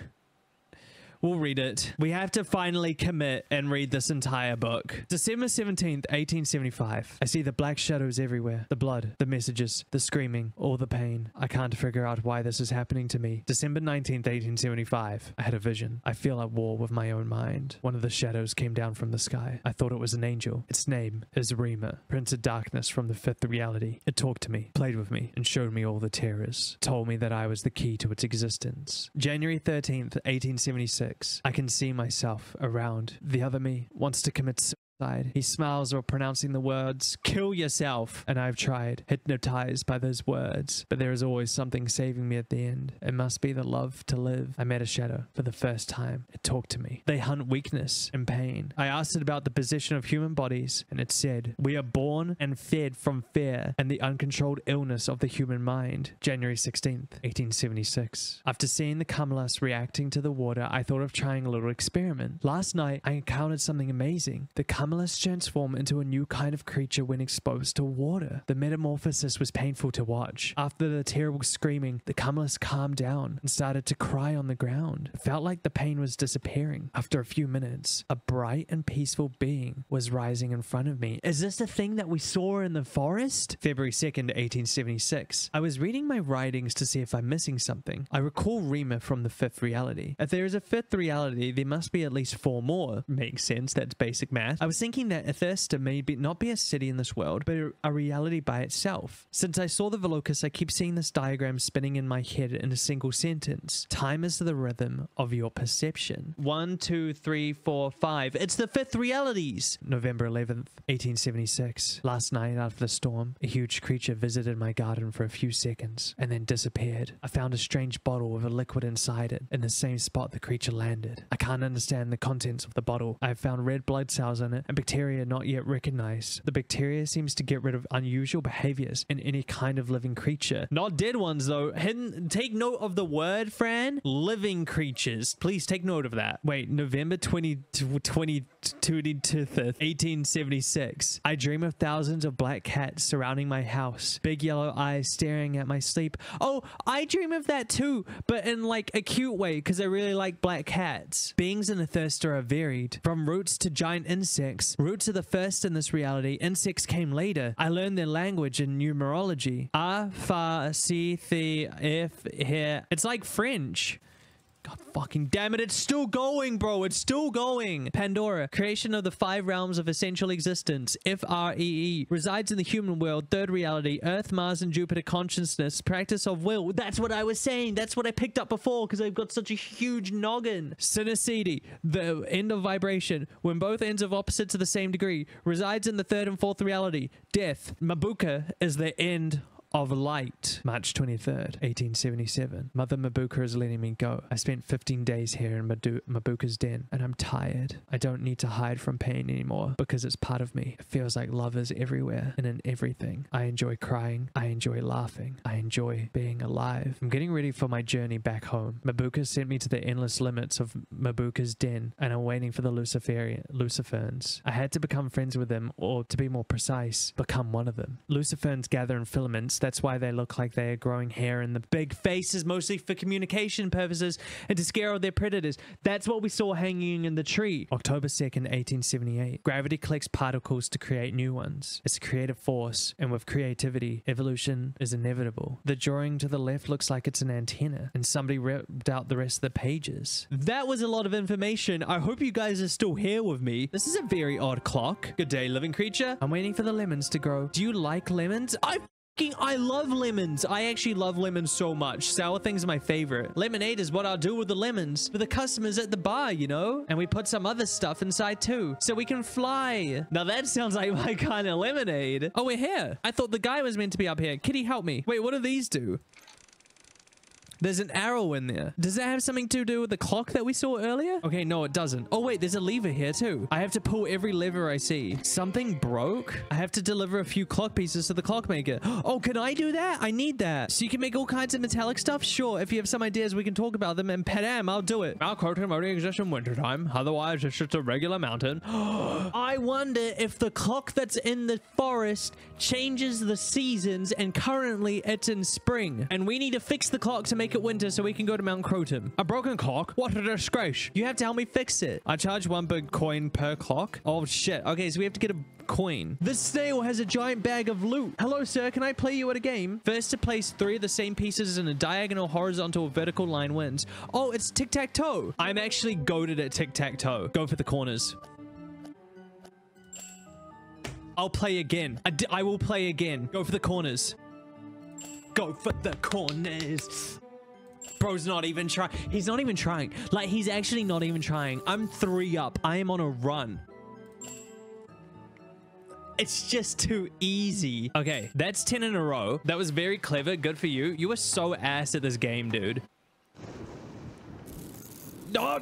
S1: we'll read it. We have to finally commit and read this entire book. December 17th, 1875. I see the black shadows everywhere. The blood, the messages, the screaming, all the pain. I can't figure out why this is happening to me. December 19th, 1875. I had a vision. I feel at war with my own mind. One of the shadows came down from the sky. I thought it was an angel. Its name is Remor, Prince of Darkness from the fifth reality. It talked to me, played with me, and showed me all the terrors. Told me that I was the key to its existence. January 13th, 1876. I can see myself around. The other me wants to commit suicide. He smiles while pronouncing the words, kill yourself. And I've tried, hypnotized by those words. But there is always something saving me at the end. It must be the love to live. I met a shadow for the first time. It talked to me. They hunt weakness and pain. I asked it about the position of human bodies, and it said, We are born and fed from fear and the uncontrolled illness of the human mind. January 16th, 1876. After seeing the Kamalas reacting to the water, I thought of trying a little experiment. Last night, I encountered something amazing. The Kamalas transform into a new kind of creature when exposed to water. The metamorphosis was painful to watch. After the terrible screaming, the Kamalas calmed down and started to cry on the ground. It felt like the pain was disappearing. After a few minutes, a bright and peaceful being was rising in front of me. Is this the thing that we saw in the forest? February 2nd, 1876. I was reading my writings to see if I'm missing something. I recall Remor from the fifth reality. If there is a fifth reality, there must be at least four more. Makes sense, that's basic math. I was thinking that Ithersta may be not be a city in this world, but a reality by itself. Since I saw the Velocus, I keep seeing this diagram spinning in my head in a single sentence. Time is the rhythm of your perception. One, two, three, four, five. It's the fifth realities. November 11th, 1876. Last night after the storm, a huge creature visited my garden for a few seconds and then disappeared. I found a strange bottle with a liquid inside it in the same spot the creature landed. I can't understand the contents of the bottle. I have found red blood cells in it and bacteria not yet recognized. The bacteria seems to get rid of unusual behaviors in any kind of living creature. Not dead ones though. Hidden, take note of the word, Fran. Living creatures. Please take note of that. Wait, November 20, 20, 1876. I dream of thousands of black cats surrounding my house, big yellow eyes staring at my sleep. Oh, I dream of that too, but in like a cute way because I really like black cats. Beings in the thirster are varied, from roots to giant insects. Roots are the first in this reality. Insects came later. I learned their language and numerology. A, fa, si, the, if, here. It's like French. God fucking damn it, it's still going, bro. It's still going. Pandora, creation of the five realms of essential existence, F-R-E-E, resides in the human world, third reality, Earth, Mars, and Jupiter consciousness, practice of will. That's what I was saying. That's what I picked up before because I've got such a huge noggin. Synesthete, the end of vibration, when both ends of opposites are the same degree, resides in the third and fourth reality, death. Mabuka is the end of light. March 23rd, 1877. Mother Mabuka is letting me go. I spent 15 days here in Madu- Mabuka's den and I'm tired. I don't need to hide from pain anymore because it's part of me. It feels like love is everywhere and in everything. I enjoy crying. I enjoy laughing. I enjoy being alive. I'm getting ready for my journey back home. Mabuka sent me to the endless limits of Mabuka's den and I'm waiting for the Luciferian Luciferns. I had to become friends with them or to be more precise, become one of them. Luciferns gather in filaments that's why they look like they are growing hair and the big faces, mostly for communication purposes and to scare all their predators. That's what we saw hanging in the tree. October 2nd, 1878. Gravity collects particles to create new ones. It's a creative force, and with creativity, evolution is inevitable. The drawing to the left looks like it's an antenna, and somebody ripped out the rest of the pages. That was a lot of information. I hope you guys are still here with me. This is a very odd clock. Good day, living creature. I'm waiting for the lemons to grow. Do you like lemons? I I love lemons. I actually love lemons so much. Sour things are my favorite. Lemonade is what I'll do with the lemons for the customers at the bar, you know? And we put some other stuff inside too, so we can fly. Now that sounds like my [laughs] kind of lemonade. Oh, we're here. I thought the guy was meant to be up here. Kitty, help me. Wait, what do these do? There's an arrow in there. Does that have something to do with the clock that we saw earlier? Okay, no, it doesn't. Oh, wait, there's a lever here too. I have to pull every lever I see. Something broke? I have to deliver a few clock pieces to the clockmaker. [gasps] Oh, can I do that? I need that. So you can make all kinds of metallic stuff? Sure, if you have some ideas, we can talk about them. And padam, I'll do it. Our Croton only exists in wintertime. Otherwise, it's just a regular mountain. [gasps] I wonder if the clock that's in the forest changes the seasons and currently it's in spring. And we need to fix the clock to make it winter so we can go to Mount Croton. A broken clock? What a disgrace. You have to help me fix it. I charge one big coin per clock. Oh shit. Okay, so we have to get a coin. This snail has a giant bag of loot. Hello, sir. Can I play you at a game? First to place three of the same pieces in a diagonal, horizontal, or vertical line wins. Oh, it's tic-tac-toe. I'm actually goaded at tic-tac-toe. Go for the corners. I'll play again. I will play again. Go for the corners. Go for the corners. Bro's not even trying. He's not even trying. Like, he's actually not even trying. I'm three up. I am on a run. It's just too easy. Okay, that's 10 in a row. That was very clever. Good for you. You were so ass at this game, dude. Oh,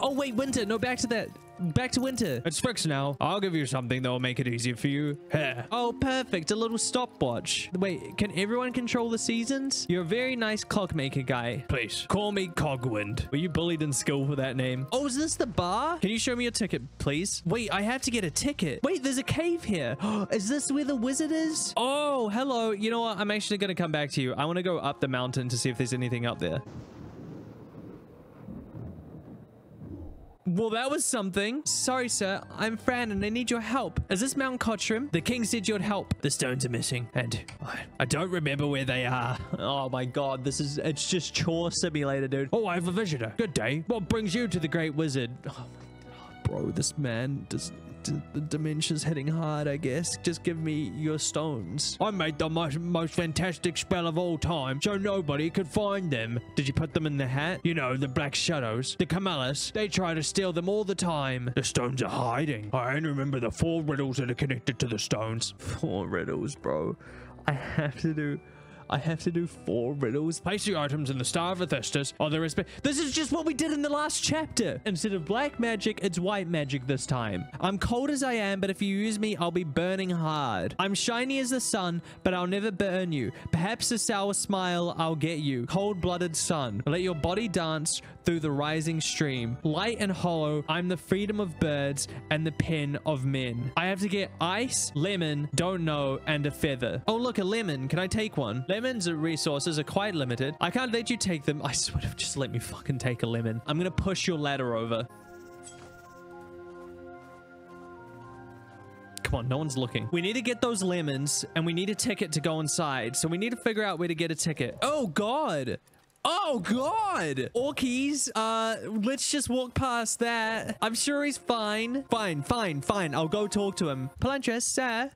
S1: oh wait, winter. No, back to that. Back to winter. It's fixed now. I'll give you something that will make it easier for you. Here. Oh, perfect. A little stopwatch. Wait, can everyone control the seasons? You're a very nice clockmaker guy. Please, call me Cogwind. Were you bullied in school for that name? Oh, is this the bar? Can you show me your ticket, please? Wait, I have to get a ticket. Wait, there's a cave here. [gasps] is this where the wizard is? Oh, hello. You know what? I'm actually going to come back to you. I want to go up the mountain to see if there's anything up there. Well, that was something. Sorry, sir. I'm Fran and I need your help. Is this Mount Cottram? The king said you'd help. The stones are missing and I- don't remember where they are. Oh my god, this is, it's just chore simulator, dude. Oh, I have a visitor. Good day. What brings you to the Great Wizard? Oh my bro, this man does. The dementia's hitting hard, I guess. Just give me your stones. I made the most, most fantastic spell of all time, so nobody could find them. Did you put them in the hat? You know, the Black Shadows, the Camellis. They try to steal them all the time. The stones are hiding. I only remember the four riddles that are connected to the stones. Four riddles, bro. I have to do. I have to do four riddles. Place the items in the Star of respect. This is just what we did in the last chapter. Instead of black magic, it's white magic this time. I'm cold as I am, but if you use me, I'll be burning hard. I'm shiny as the sun, but I'll never burn you. Perhaps a sour smile I'll get you. Cold-blooded sun. Let your body dance through the rising stream. Light and hollow, I'm the freedom of birds and the pen of men. I have to get ice, lemon, don't know, and a feather. Oh, look, a lemon. Can I take one? Lemons are resources are quite limited. I can't let you take them. I swear to just let me fucking take a lemon. I'm gonna push your ladder over. Come on, no one's looking. We need to get those lemons and we need a ticket to go inside. So we need to figure out where to get a ticket. Oh, God. Oh god! Orkies, uh, let's just walk past that. I'm sure he's fine. Fine, fine, fine. I'll go talk to him. Palontras, sir.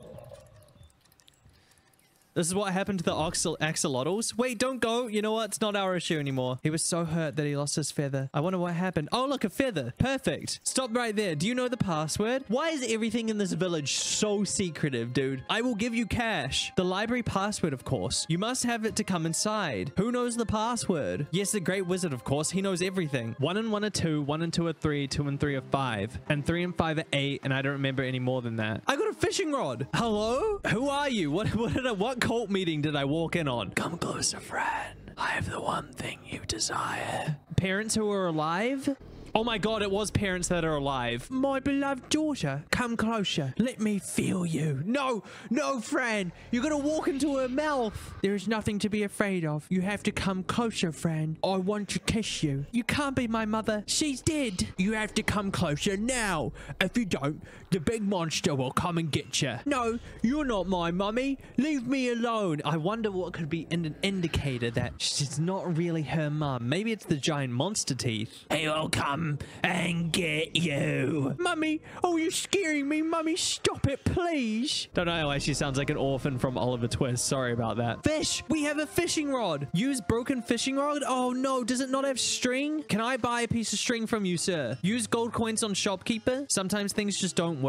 S1: This is what happened to the oxal axolotls. Wait, don't go. You know what? It's not our issue anymore. He was so hurt that he lost his feather. I wonder what happened. Oh, look, a feather. Perfect. Stop right there. Do you know the password? Why is everything in this village so secretive, dude? I will give you cash. The library password, of course. You must have it to come inside. Who knows the password? Yes, the great wizard, of course. He knows everything. One and one are two, one and two are three, two and three are five, and three and five are eight, and I don't remember any more than that. I got a fishing rod. Hello? Who are you? What, [laughs] what what cult meeting did I walk in on?
S2: Come closer, Fran. I have the one thing you desire.
S1: Parents who are alive? Oh my god, it was parents that are alive.
S3: My beloved daughter, come closer. Let me feel you.
S1: No, no, Fran. You're gonna walk into her mouth.
S3: There is nothing to be afraid of. You have to come closer, Fran. I want to kiss you. You can't be my mother. She's dead.
S2: You have to come closer now. If you don't, the big monster will come and get you.
S1: No, you're not my mummy. Leave me alone. I wonder what could be an indicator that she's not really her mum. Maybe it's the giant monster teeth.
S2: He will come and get you.
S1: Mummy, oh, you're scaring me. Mummy, stop it, please. Don't know why she sounds like an orphan from Oliver Twist. Sorry about that. Fish, we have a fishing rod. Use broken fishing rod. Oh no, does it not have string? Can I buy a piece of string from you, sir? Use gold coins on shopkeeper. Sometimes things just don't work.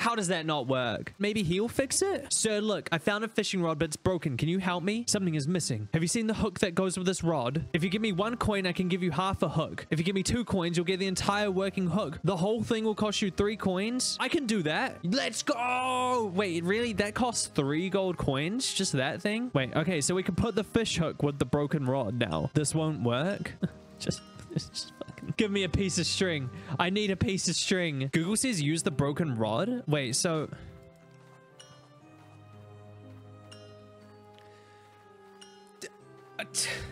S1: How does that not work? Maybe he'll fix it? Sir, look, I found a fishing rod, but it's broken. Can you help me? Something is missing. Have you seen the hook that goes with this rod? If you give me one coin, I can give you half a hook. If you give me two coins, you'll get the entire working hook. The whole thing will cost you three coins. I can do that. Let's go. Wait, really? That costs three gold coins? Just that thing? Wait, okay, so we can put the fish hook with the broken rod now. This won't work. [laughs] just, just give me a piece of string. I need a piece of string. Google says use the broken rod. Wait, so... Uh,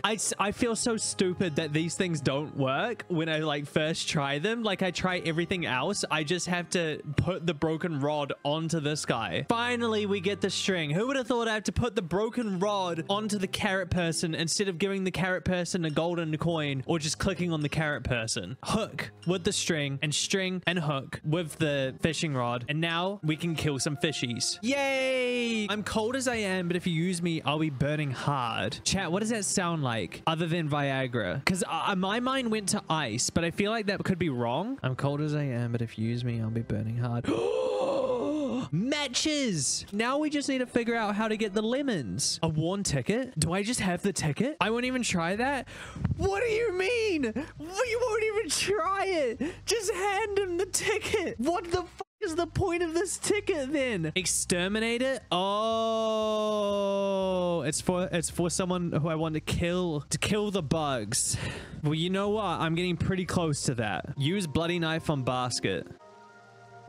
S1: I, I feel so stupid that these things don't work when I like first try them. Like I try everything else. I just have to put the broken rod onto this guy. Finally, we get the string. Who would have thought I have to put the broken rod onto the carrot person instead of giving the carrot person a golden coin or just clicking on the carrot person? Hook with the string and string and hook with the fishing rod. And now we can kill some fishies. Yay! I'm cold as I am, but if you use me, I'll be burning hard. Chat, what does that sound like other than Viagra? Because uh, my mind went to ice, but I feel like that could be wrong. I'm cold as I am, but if you use me, I'll be burning hard. [gasps] [gasps] [gasps] Matches! Now we just need to figure out how to get the lemons. A worn ticket? Do I just have the ticket? I won't even try that? What do you mean? You won't even try it! Just hand him the ticket! What the is the point of this ticket then? Exterminate it? Oh, it's for it's for someone who I want to kill to kill the bugs. Well, you know what? I'm getting pretty close to that. Use bloody knife on basket.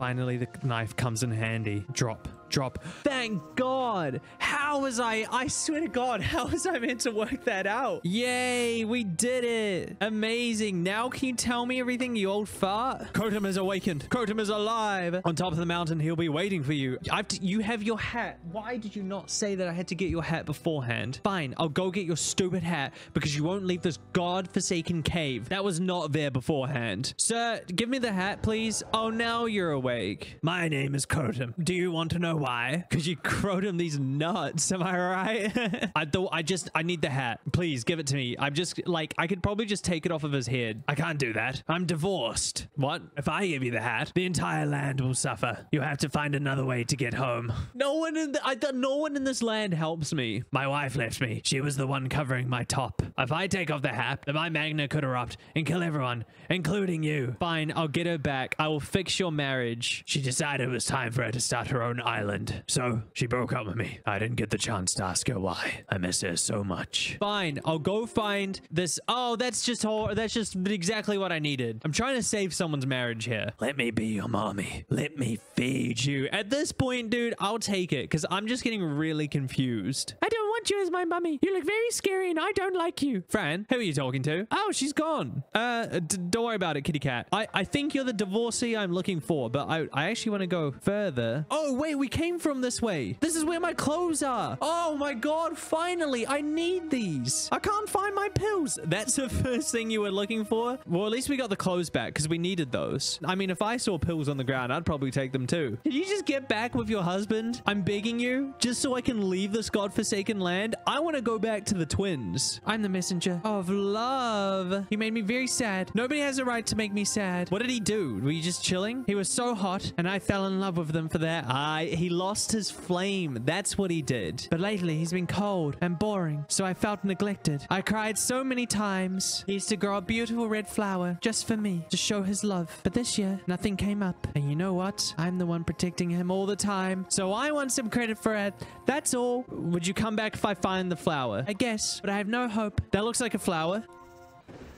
S1: Finally, the knife comes in handy. Drop, drop. Thank God. How was I? I swear to God, [laughs] how was I meant to work that out? Yay, we did it. Amazing. Now can you tell me everything, you old fart? Krotum is awakened. Krotum is alive. On top of the mountain, he'll be waiting for you. I've you have your hat. Why did you not say that I had to get your hat beforehand? Fine, I'll go get your stupid hat because you won't leave this god-forsaken cave. That was not there beforehand. Sir, give me the hat, please. Oh, now you're awake.
S2: My name is Krotum.
S1: Do you want to know why? Because you crowed him these nuts. Am I right? [laughs] I thought I just I need the hat. Please give it to me. I'm just like I could probably just take it off of his head.
S2: I can't do that. I'm divorced.
S1: What?
S2: If I give you the hat, the entire land will suffer. You have to find another way to get home.
S1: No one in the, I thought no one in this land helps me.
S2: My wife left me. She was the one covering my top. If I take off the hat, then my magna could erupt and kill everyone, including you.
S1: Fine, I'll get her back. I will fix your marriage.
S2: She decided it was time for her to start her own island. So she broke up with me. I didn't get the chance to ask her why. I miss her so much.
S1: Fine, I'll go find this. Oh, that's just hor- that's just exactly what I needed. I'm trying to save someone's marriage here.
S2: Let me be your mommy. Let me feed you.
S1: You at this point, dude, I'll take it because I'm just getting really confused.
S3: I don't want you as my mummy. You look very scary and I don't like you.
S1: Fran, who are you talking to? Oh, she's gone. Uh, d- don't worry about it, kitty cat. I, I think you're the divorcee I'm looking for, but I, I actually want to go further. Oh, wait, we came from this way. This is where my clothes are. Oh my god, finally, I need these. I can't find my pills. That's [laughs] the first thing you were looking for? Well, at least we got the clothes back because we needed those. I mean, if I saw pills on the ground, I'd probably take them too. Did you just get back with your husband? I'm begging you, just so I can leave this godforsaken land. I want to go back to the twins. I'm the messenger of love. He made me very sad. Nobody has a right to make me sad. What did he do? Were you just chilling? He was so hot, and I fell in love with them for that. I he lost his flame. That's what he did. But lately, he's been cold and boring, so I felt neglected. I cried so many times. He used to grow a beautiful red flower just for me to show his love. But this year, nothing came up. And you know what? I'm the one protecting him all the time. So I want some credit for it. That's all. Would you come back if I find the flower? I guess, but I have no hope. That looks like a flower.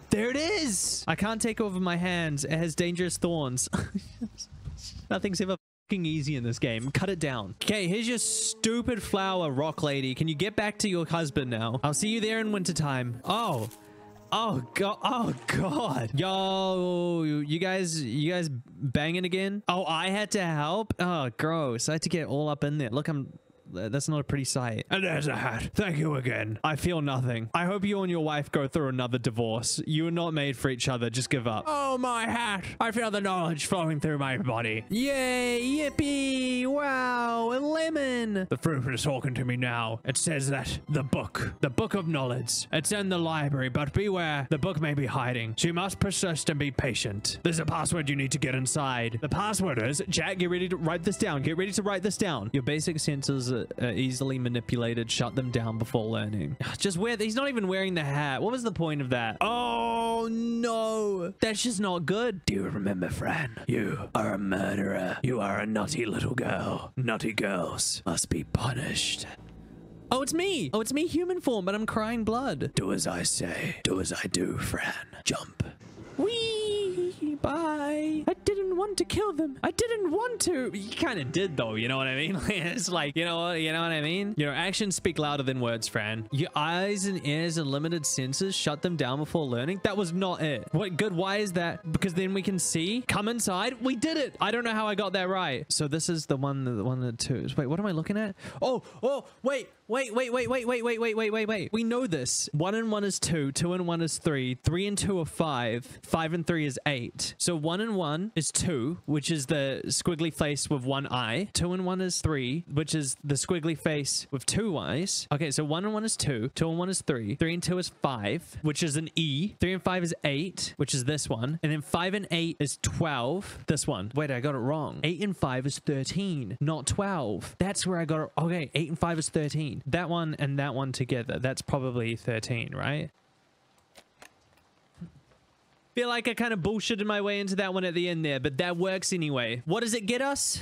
S1: There it is. I can't take over my hands. It has dangerous thorns. [laughs] Nothing's ever easy in this game. Cut it down. Okay, here's your stupid flower, rock lady. Can you get back to your husband now? I'll see you there in wintertime. Oh. Oh god! Oh god! Yo, you guys, you guys banging again? Oh, I had to help. Oh, gross! I had to get all up in there. Look, I'm that's not a pretty sight. And there's a hat. Thank you again. I feel nothing. I hope you and your wife go through another divorce. You are not made for each other. Just give up. Oh, my hat. I feel the knowledge flowing through my body. Yay, yippee, wow, a lemon. The fruit is talking to me now. It says that the book, the book of knowledge, it's in the library, but beware, the book may be hiding. So you must persist and be patient. There's a password you need to get inside. The password is, Jack, get ready to write this down. Get ready to write this down. Your basic senses uh, are, are easily manipulated. Shut them down before learning. [sighs] Just wear, he's not even wearing the hat. What was the point of that? Oh, no. That's just not good.
S2: Do you remember, Fran? You are a murderer. You are a naughty little girl. Naughty girls must be punished.
S1: Oh, it's me. Oh, it's me human form, but I'm crying blood.
S2: Do as I say. Do as I do, Fran. Jump.
S3: Wee! Bye! I didn't want to kill them. I didn't want to.
S1: You kind of did though, you know what I mean? it's like, you know, you know what I mean? Your actions speak louder than words, Fran. Your eyes and ears and limited senses shut them down before learning. That was not it. What good? Why is that? Because then we can see. Come inside. We did it. I don't know how I got that right. So this is the one, the one, the two. Wait, what am I looking at? Oh, oh, wait, wait, wait, wait, wait, wait, wait, wait, wait, wait, wait. We know this. One and one is two. Two and one is three. Three and two are five. Five and three is eight. So one and one is two, which is the squiggly face with one eye. Two and one is three, which is the squiggly face with two eyes. Okay, so one and one is two. Two and one is three. Three and two is five, which is an E. Three and five is eight, which is this one. And then five and eight is 12. This one. Wait, I got it wrong. Eight and five is 13, not 12. That's where I got it. Okay, eight and five is 13. That one and that one together, that's probably 13, right? Feel like I kind of bullshitted my way into that one at the end there, but that works anyway. What does it get us?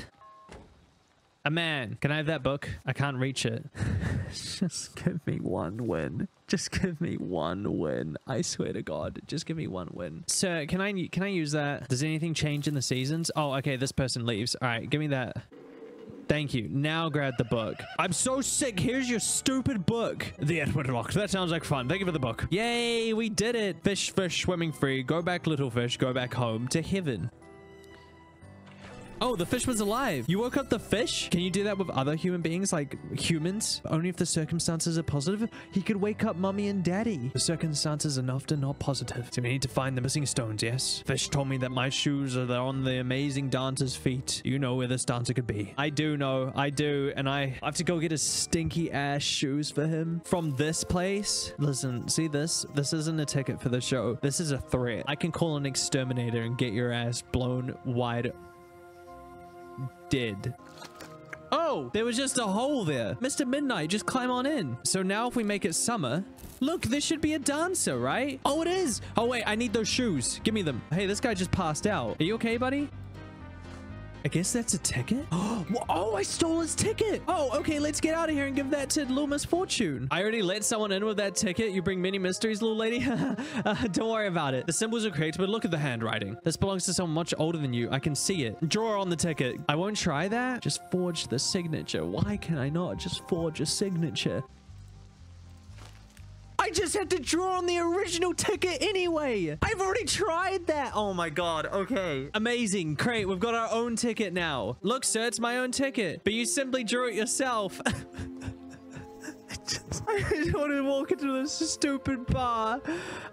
S1: A man. Can I have that book? I can't reach it. [laughs] just give me one win. Just give me one win. I swear to God, just give me one win. Sir, can I can I use that? Does anything change in the seasons? Oh, okay, this person leaves. All right, give me that. Thank you. Now grab the book. I'm so sick. Here's your stupid book. The Edward Rock. That sounds like fun. Thank you for the book. Yay, we did it. Fish, fish, swimming free. Go back, little fish. Go back home to heaven. Oh, the fish was alive. You woke up the fish? Can you do that with other human beings, like humans? Only if the circumstances are positive? He could wake up mommy and daddy. The circumstances are often not positive. So we need to find the missing stones, yes? Fish told me that my shoes are on the amazing dancer's feet. You know where this dancer could be. I do know. I do. And I have to go get his stinky ass shoes for him from this place. Listen, see this? This isn't a ticket for the show. This is a threat. I can call an exterminator and get your ass blown wide did. Oh, there was just a hole there. Mr. Midnight, just climb on in. So now if we make it summer, look, this should be a dancer, right? Oh, it is. Oh, wait, I need those shoes. Give me them. Hey, this guy just passed out. Are you okay, buddy? I guess that's a ticket. [gasps] Oh, I stole his ticket. Oh, okay. Let's get out of here and give that to Little Miss Fortune. I already let someone in with that ticket. You bring many mysteries, little lady. [laughs] uh, don't worry about it. The symbols are correct, but look at the handwriting. This belongs to someone much older than you. I can see it. Draw on the ticket. I won't try that. Just forge the signature. Why can I not just forge a signature? I just had to draw on the original ticket anyway. I've already tried that. Oh my god. Okay. Amazing. Great. We've got our own ticket now. Look, sir, it's my own ticket. But you simply drew it yourself. [laughs] I just want to walk into this stupid bar.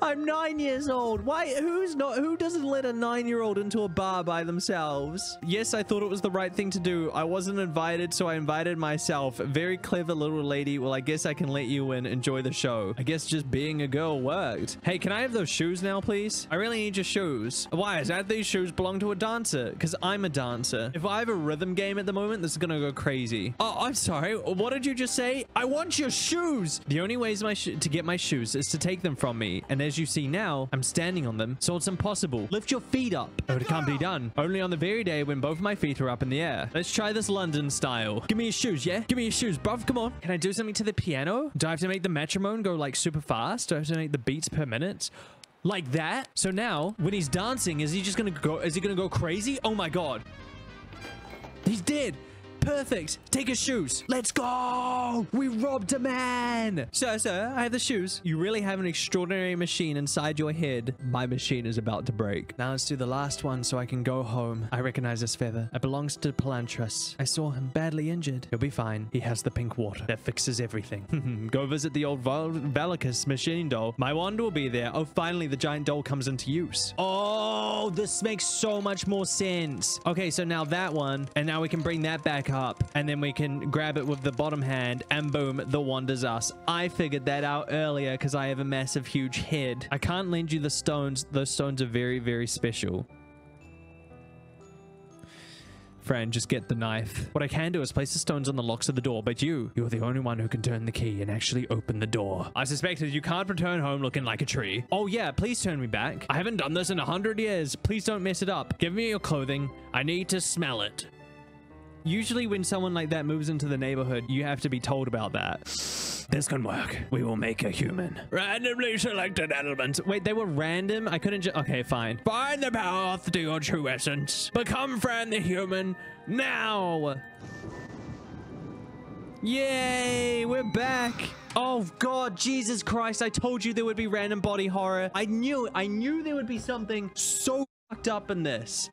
S1: I'm nine years old. Why? Who's not? Who doesn't let a nine-year-old into a bar by themselves? Yes, I thought it was the right thing to do. I wasn't invited, so I invited myself. Very clever little lady. Well, I guess I can let you in. Enjoy the show. I guess just being a girl worked. Hey, can I have those shoes now, please? I really need your shoes. Why? Is that these shoes belong to a dancer? Because I'm a dancer. If I have a rhythm game at the moment, this is gonna go crazy. Oh, I'm sorry. What did you just say? I want your shoes. The only ways my to get my shoes is to take them from me. And as you see now, I'm standing on them, so it's impossible. Lift your feet up. Oh, it can't be done. Only on the very day when both my feet are up in the air. Let's try this London style. Give me your shoes, yeah? Give me your shoes, bruv. Come on. Can I do something to the piano? Do I have to make the metronome go like super fast? Do I have to make the beats per minute? Like that? So now, when he's dancing, is he just gonna go, is he gonna go crazy? Oh my god. He's dead. Perfect. Take his shoes. Let's go. We robbed a man. Sir, sir, I have the shoes. You really have an extraordinary machine inside your head. My machine is about to break. Now let's do the last one so I can go home. I recognize this feather. It belongs to Palontras. I saw him badly injured. He'll be fine. He has the pink water. That fixes everything. [laughs] go visit the old Val Valicus machine doll. My wand will be there. Oh, finally, the giant doll comes into use. Oh, this makes so much more sense. Okay, so now that one, and now we can bring that back up, and then we can grab it with the bottom hand, and boom, the wand is us. I figured that out earlier because I have a massive, huge head. I can't lend you the stones. Those stones are very, very special. Friend, just get the knife. What I can do is place the stones on the locks of the door, but you, you're the only one who can turn the key and actually open the door. I suspected you can't return home looking like a tree. Oh yeah, please turn me back. I haven't done this in a hundred years. Please don't mess it up. Give me your clothing. I need to smell it. Usually when someone like that moves into the neighborhood, you have to be told about that.
S2: This can work. We will make a human.
S1: Randomly selected elements. Wait, they were random? I couldn't just... Okay, fine. Find the path to your true essence. Become friend the human now. Yay, we're back. Oh God, Jesus Christ. I told you there would be random body horror. I knew. I knew there would be something so fucked up in this.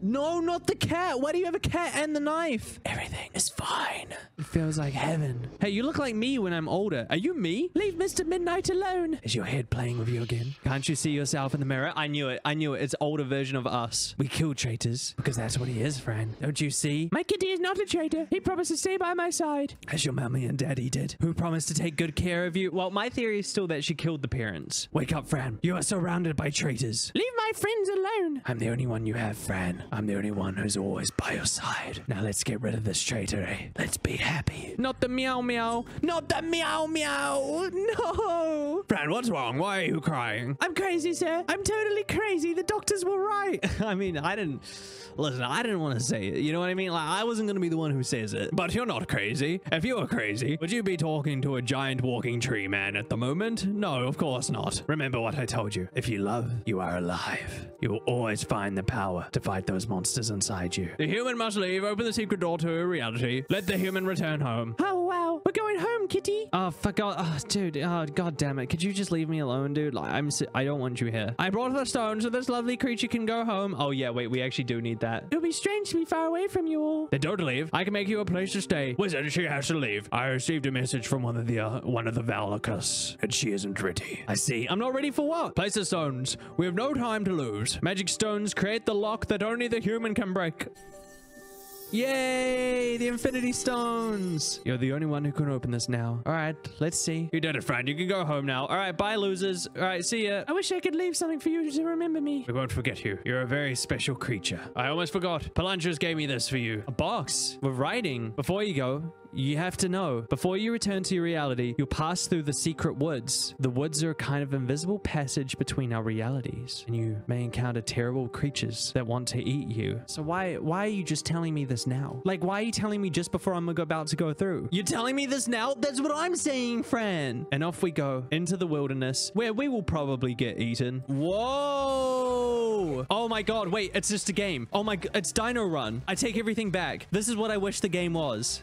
S1: No, not the cat. Why do you have a cat and the knife?
S2: Everything is fine.
S1: It feels like heaven. Hey, you look like me when I'm older. Are you me?
S3: Leave Mr. Midnight alone.
S2: Is your head playing with you again?
S1: Can't you see yourself in the mirror? I knew it. I knew it. It's older version of us. We killed traitors because that's what he is, Fran. Don't you see?
S3: My kitty is not a traitor. He promised to stay by my side.
S2: As your mommy and daddy did.
S1: Who promised to take good care of you? Well, my theory is still that she killed the parents.
S2: Wake up, Fran. You are surrounded by traitors.
S3: Leave my friends alone.
S2: I'm the only one you have, Fran. I'm the only one who's always by your side. Now let's get rid of this traitor, eh? Let's be happy.
S1: Not the meow meow. Not the meow meow. No. Fran, what's wrong? Why are you crying?
S3: I'm crazy, sir. I'm totally crazy. The doctors were right. [laughs]
S1: I mean, I didn't listen. I didn't want to say it. You know what I mean? Like, I wasn't going to be the one who says it. But you're not crazy. If you were crazy, would you be talking to a giant walking tree man at the moment? No, of course not. Remember what I told you.
S2: If you love, you are alive. You will always find the power to fight those monsters inside you.
S1: The human must leave. Open the secret door to reality. Let the human return home.
S3: Oh, wow. We're going home, kitty.
S1: Oh, fuck. God. Oh, dude. Oh, God damn it. Could you just leave me alone, dude? Like, I'm. si- I don't want you here. I brought the stone so this lovely creature can go home. Oh, yeah. Wait. We actually do need that.
S3: It'll be strange to be far away from you all.
S1: Then don't leave. I can make you a place to stay. Wizard, she has to leave. I received a message from one of the uh, one of the Valicus, and she isn't ready. I see. I'm not ready for what? Place the stones. We have no time to lose. Magic stones create the lock that only the human can break. Yay! The Infinity Stones! You're the only one who can open this now. All right, let's see. You did it, friend. You can go home now. All right, bye, losers. All right, see ya.
S3: I wish I could leave something for you to remember me.
S1: We won't forget you. You're a very special creature. I almost forgot. Palontras gave me this for you. A box with writing. Before you go, you have to know. Before you return to your reality, you'll pass through the secret woods. The woods are a kind of invisible passage between our realities, and you may encounter terrible creatures that want to eat you. So why why are you just telling me this now? Like why are you telling me just before I'm about to go through? You're telling me this now? That's what I'm saying, Fran. And off we go into the wilderness where we will probably get eaten. Whoa! Oh my god, wait, it's just a game. Oh my it's Dino Run. I take everything back. This is what I wish the game was.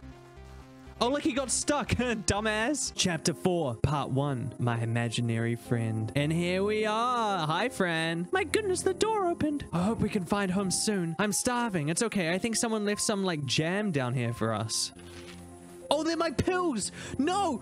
S1: Oh, look, he got stuck. [laughs] Dumbass. Chapter 4, Part 1. My imaginary friend. And here we are. Hi, Fran.
S3: My goodness, the door opened.
S1: I hope we can find home soon. I'm starving. It's okay. I think someone left some, like, jam down here for us. Oh, they're my pills. No.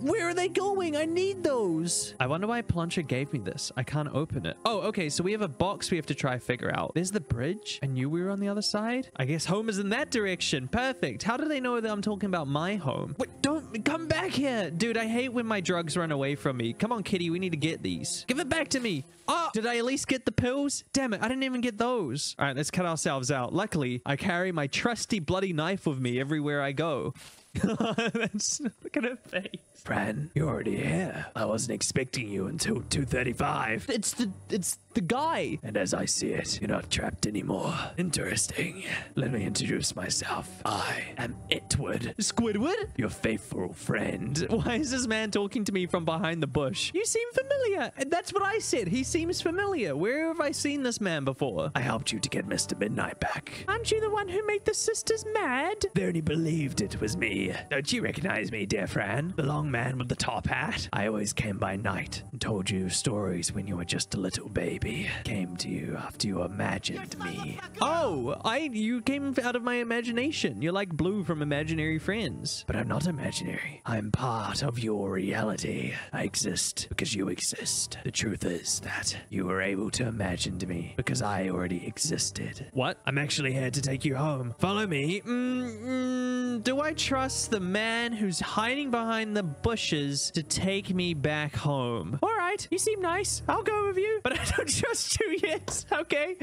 S1: Where are they going? I need those. I wonder why Plancha gave me this. I can't open it. Oh, okay. So we have a box we have to try figure out. There's the bridge. I knew we were on the other side. I guess home is in that direction. Perfect. How do they know that I'm talking about my home? Wait, don't come back here. Dude, I hate when my drugs run away from me. Come on, kitty. We need to get these. Give it back to me. Oh, did I at least get the pills? Damn it. I didn't even get those. All right, let's cut ourselves out. Luckily, I carry my trusty bloody knife with me everywhere I go. [laughs] That's look at her face.
S2: Fran, you're already here. I wasn't expecting you until 2.35.
S1: It's the it's the guy.
S2: And as I see it, you're not trapped anymore. Interesting. Let me introduce myself. I am Itward,
S1: Squidward?
S2: your faithful friend.
S1: Why is this man talking to me from behind the bush? You seem familiar. That's what I said. He seems familiar. Where have I seen this man before?
S2: I helped you to get Mr. Midnight back.
S3: Aren't you the one who made the sisters mad?
S2: They only believed it was me. Don't you recognize me, dear Fran? The long man with the top hat? I always came by night and told you stories when you were just a little baby. Came to you after you imagined me.
S1: Oh, I you came out of my imagination. You're like Blue from Imaginary Friends.
S2: But I'm not imaginary. I'm part of your reality. I exist because you exist. The truth is that you were able to imagine me because I already existed.
S1: What?
S2: I'm actually here to take you home. Follow me.
S1: Mm, mm, do I trust the man who's hiding behind the bushes to take me back home?
S3: All right, you seem nice. I'll go with you.
S1: But I don't trust two years. Okay.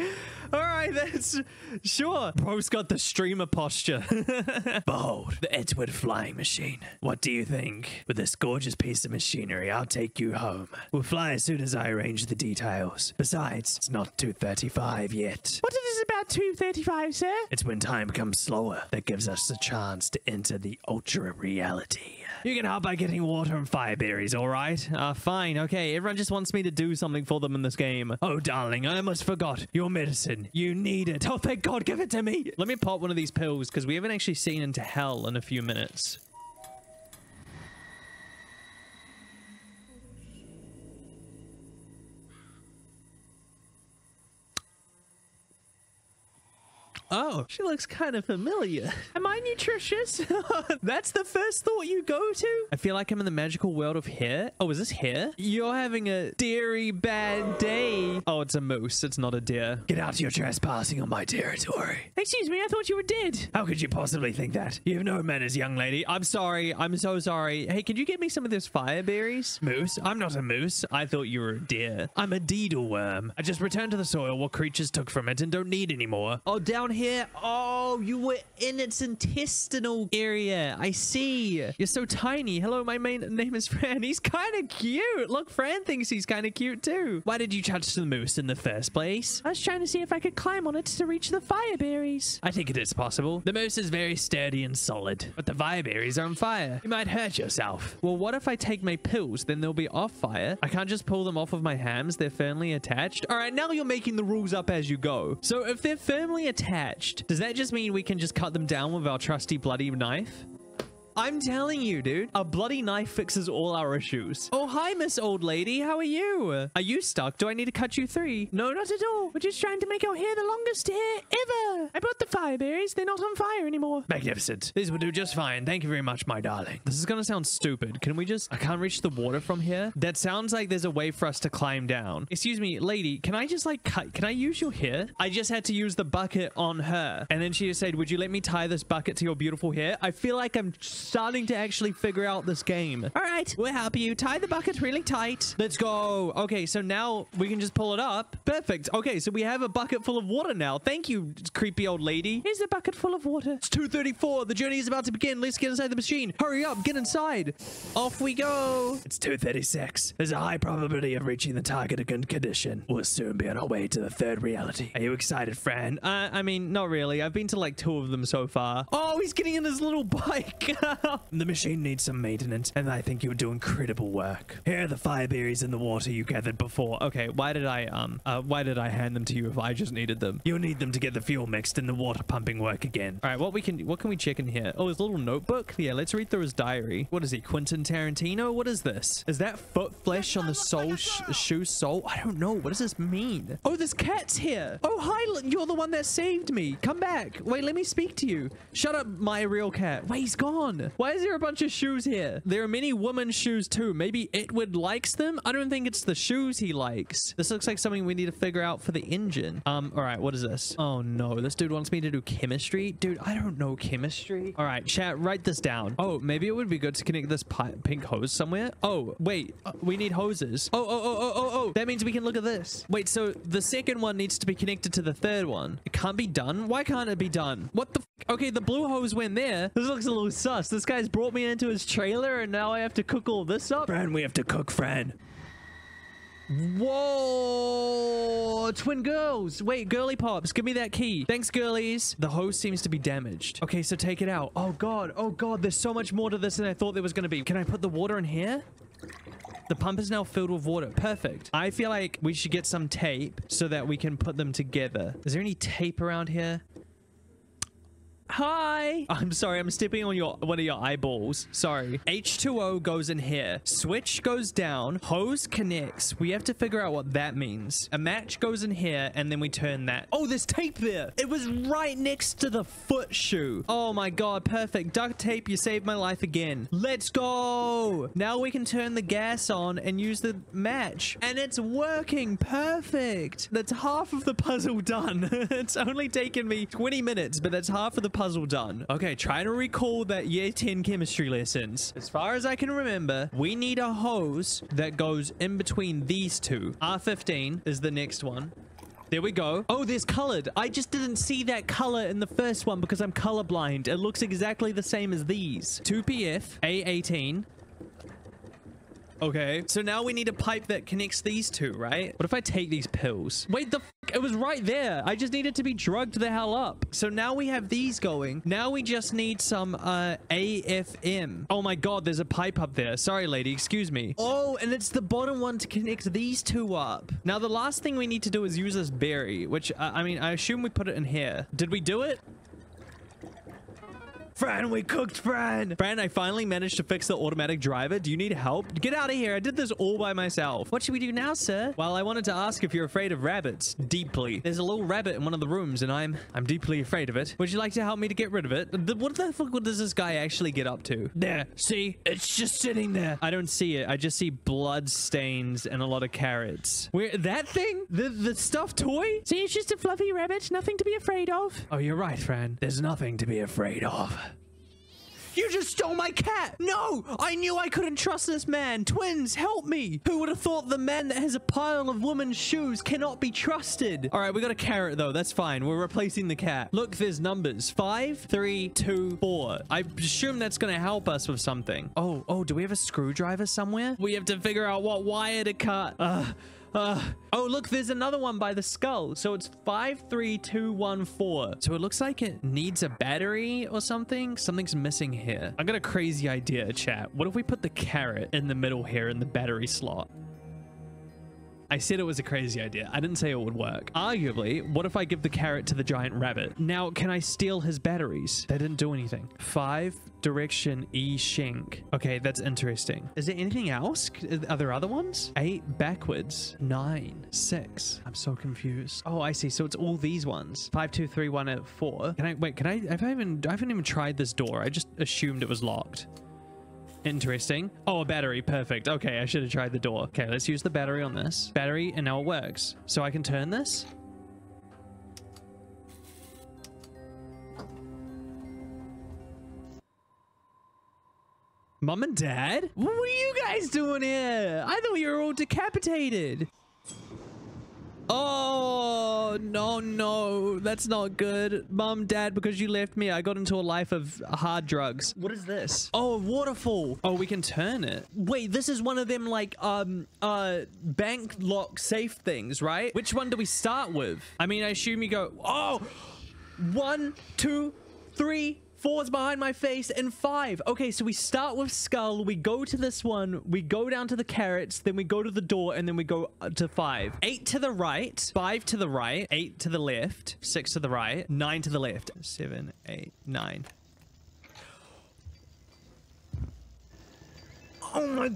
S1: All right, that's sure. Bro's got the streamer posture. [laughs]
S2: Behold, the Itward flying machine. What do you think? With this gorgeous piece of machinery, I'll take you home. We'll fly as soon as I arrange the details. Besides, it's not 2.35 yet.
S3: What is it about 2.35, sir?
S2: It's when time becomes slower that gives us the chance to enter the ultra reality. You can help by getting water and fire berries, all right?
S1: uh, fine. Okay. Everyone just wants me to do something for them in this game.
S2: Oh, darling, I almost forgot. Your medicine. You need it. Oh, thank God, give it to me.
S1: Let me pop one of these pills because we haven't actually seen into hell in a few minutes. Oh, she looks kind of familiar. [laughs]
S3: Am I nutritious? [laughs]
S1: That's the first thought you go to? I feel like I'm in the magical world of hair. Oh, is this hair? You're having a dairy bad day. Oh, it's a moose. It's not a deer.
S2: Get out, you're trespassing on my territory.
S3: Excuse me, I thought you were dead.
S2: How could you possibly think that? You have no manners, young lady.
S1: I'm sorry. I'm so sorry. Hey, could you get me some of those fire berries?
S2: Moose? I'm not a moose.
S1: I thought you were a deer.
S2: I'm a deedle worm. I just returned to the soil what creatures took from it and don't need anymore.
S1: Oh, down here. Oh, you were in its intestinal area. I see. You're so tiny. Hello, my main name is Fran. He's kind of cute. Look, Fran thinks he's kind of cute too. Why did you touch the moose in the first place?
S3: I was trying to see if I could climb on it to reach the fire berries.
S2: I think it is possible. The moose is very sturdy and solid, but the viberries are on fire. You might hurt yourself.
S1: Well, what if I take my pills? Then they'll be off fire. I can't just pull them off of my hams. They're firmly attached. All right, now you're making the rules up as you go. So if they're firmly attached, does that just mean we can just cut them down with our trusty bloody knife? I'm telling you, dude, a bloody knife fixes all our issues. Oh, hi, Miss Old Lady. How are you? Are you stuck? Do I need to cut you three?
S3: No, not at all. We're just trying to make our hair the longest hair ever. I brought the fire berries. They're not on fire anymore.
S2: Magnificent. These will do just fine. Thank you very much, my darling.
S1: This is gonna sound stupid. Can we just... I can't reach the water from here? That sounds like there's a way for us to climb down. Excuse me, lady, can I just like cut... Can I use your hair? I just had to use the bucket on her. And then she just said, would you let me tie this bucket to your beautiful hair? I feel like I'm starting to actually figure out this game. All right, we'll help you. Tie the bucket really tight. Let's go. Okay, so now we can just pull it up. Perfect. Okay, so we have a bucket full of water now. Thank you, creepy old lady.
S3: Here's a bucket full of water.
S1: It's 2.34. The journey is about to begin. Let's get inside the machine. Hurry up. Get inside. Off we go.
S2: It's 2.36. There's a high probability of reaching the targeted con- condition. We'll soon be on our way to the third reality. Are you excited, Fran?
S1: Uh, I mean, not really. I've been to like two of them so far. Oh, he's getting in his little bike. [laughs]
S2: The machine needs some maintenance, and I think you would do incredible work. Here are the fire berries in the water you gathered before.
S1: okay, why did I um uh why did I hand them to you if I just needed them?
S2: You'll need them to get the fuel mixed and the water pumping work again.
S1: All right, what we can what can we check in here? Oh, his little notebook. Yeah, let's read through his diary. What is he, Quentin Tarantino? What is this? Is that foot flesh on the sole sh shoe sole? I don't know. What does this mean? Oh, there's cat's here. Oh, hi. You're the one that saved me. Come back. Wait, let me speak to you. Shut up, my real cat. Wait, he's gone. Why is there a bunch of shoes here? There are many women's shoes too. Maybe Itward likes them. I don't think it's the shoes he likes. This looks like something we need to figure out for the engine. Um, all right, what is this? Oh no, this dude wants me to do chemistry. Dude, I don't know chemistry. All right, chat, write this down. Oh, maybe it would be good to connect this pink hose somewhere. Oh, wait, uh, we need hoses. Oh, oh, oh, oh, oh, oh. That means we can look at this. Wait, so the second one needs to be connected to the third one. It can't be done? Why can't it be done? What the Okay, the blue hose went there. This looks a little sus. This guy's brought me into his trailer and now I have to cook all this up.
S2: Fran, we have to cook, Fran.
S1: Whoa! twin girls. Wait, girly pops, give me that key. Thanks, girlies. The hose seems to be damaged. Okay, so take it out. Oh, God. Oh, God. There's so much more to this than I thought there was going to be. Can I put the water in here? The pump is now filled with water. Perfect. I feel like we should get some tape so that we can put them together. Is there any tape around here? Hi. I'm sorry. I'm stepping on your one of your eyeballs. Sorry. H2O goes in here. Switch goes down. Hose connects. We have to figure out what that means. A match goes in here and then we turn that. Oh, there's tape there. It was right next to the foot shoe. Oh my god. Perfect. Duct tape. You saved my life again. Let's go. Now we can turn the gas on and use the match. And it's working. Perfect. That's half of the puzzle [laughs] done. it's only taken me 20 minutes, but that's half of the puzzle done. Okay, trying to recall that year 10 chemistry lessons. As far as I can remember, we need a hose that goes in between these two. R15 is the next one. There we go. Oh, there's colored. I just didn't see that color in the first one because I'm colorblind. It looks exactly the same as these. 2PF, A18, Okay, so now we need a pipe that connects these two, right? What if I take these pills? Wait, the it was right there. I just needed to be drugged the hell up. So now we have these going. Now we just need some uh, AFM. Oh my god, there's a pipe up there. Sorry, lady, excuse me. Oh, and it's the bottom one to connect these two up. Now, the last thing we need to do is use this berry, which, uh, I mean, I assume we put it in here. Did we do it? Fran, we cooked Fran. Fran, I finally managed to fix the automatic driver. Do you need help? Get out of here. I did this all by myself. What should we do now, sir? Well, I wanted to ask if you're afraid of rabbits. Deeply. There's a little rabbit in one of the rooms and I'm I'm deeply afraid of it. Would you like to help me to get rid of it? The- what the fuck does this guy actually get up to? There. See? It's just sitting there. I don't see it. I just see blood stains and a lot of carrots. Where that thing? The the stuffed toy?
S3: See, it's just a fluffy rabbit, nothing to be afraid of.
S1: Oh, you're right, Fran. There's nothing to be afraid of. You just stole my cat! No! I knew I couldn't trust this man! Twins, help me! Who would have thought the man that has a pile of women's shoes cannot be trusted? Alright, we got a carrot though. That's fine. We're replacing the cat. Look, there's numbers. Five, three, two, four. I assume that's gonna help us with something. Oh, oh, do we have a screwdriver somewhere? We have to figure out what wire to cut. Uh, uh, oh, look, there's another one by the skull. So it's 53214. So it looks like it needs a battery or something. Something's missing here. I got a crazy idea, chat. What if we put the carrot in the middle here in the battery slot? I said it was a crazy idea. I didn't say it would work. Arguably, what if I give the carrot to the giant rabbit? Now, can I steal his batteries? They didn't do anything. Five direction E shank. Okay, that's interesting. Is there anything else? Are there other ones? Eight backwards. Nine. Six. I'm so confused. Oh, I see. So it's all these ones. Five, two, three, one, four. Can I wait? Can I? Have I even? I haven't even tried this door. I just assumed it was locked. Interesting. Oh, a battery. Perfect. Okay, I should have tried the door. Okay, let's use the battery on this. Battery, and now it works. So I can turn this? Mom and Dad? What are you guys doing here? I thought you were all decapitated. Oh, no, no. That's not good. Mom, dad, because you left me, I got into a life of hard drugs. What is this? Oh, a waterfall. Oh, we can turn it. Wait, this is one of them like um uh bank lock safe things, right? Which one do we start with? I mean, I assume you go, oh, one, two, three, four's behind my face, and five. Okay, so we start with skull, we go to this one, we go down to the carrots, then we go to the door, and then we go uh, to five. Eight to the right, five to the right, eight to the left, six to the right, nine to the left, seven, eight, nine. Oh my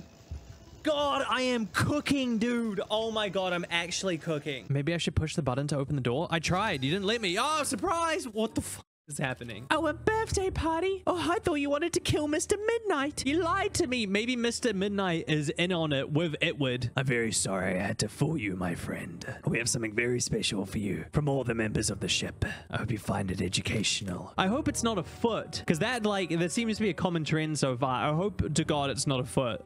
S1: god, I am cooking, dude. Oh my god, I'm actually cooking. Maybe I should push the button to open the door. I tried. You didn't let me. Oh, surprise. What the fuck is happening?
S3: Our birthday party? Oh, I thought you wanted to kill Mr. Midnight.
S1: You lied to me. Maybe Mr. Midnight is in on it with Itward.
S2: I'm very sorry I had to fool you, my friend. We have something very special for you from all the members of the ship. I hope you find it educational.
S1: I hope it's not a foot. Because that, like, there seems to be a common trend so far. I hope to God it's not a foot.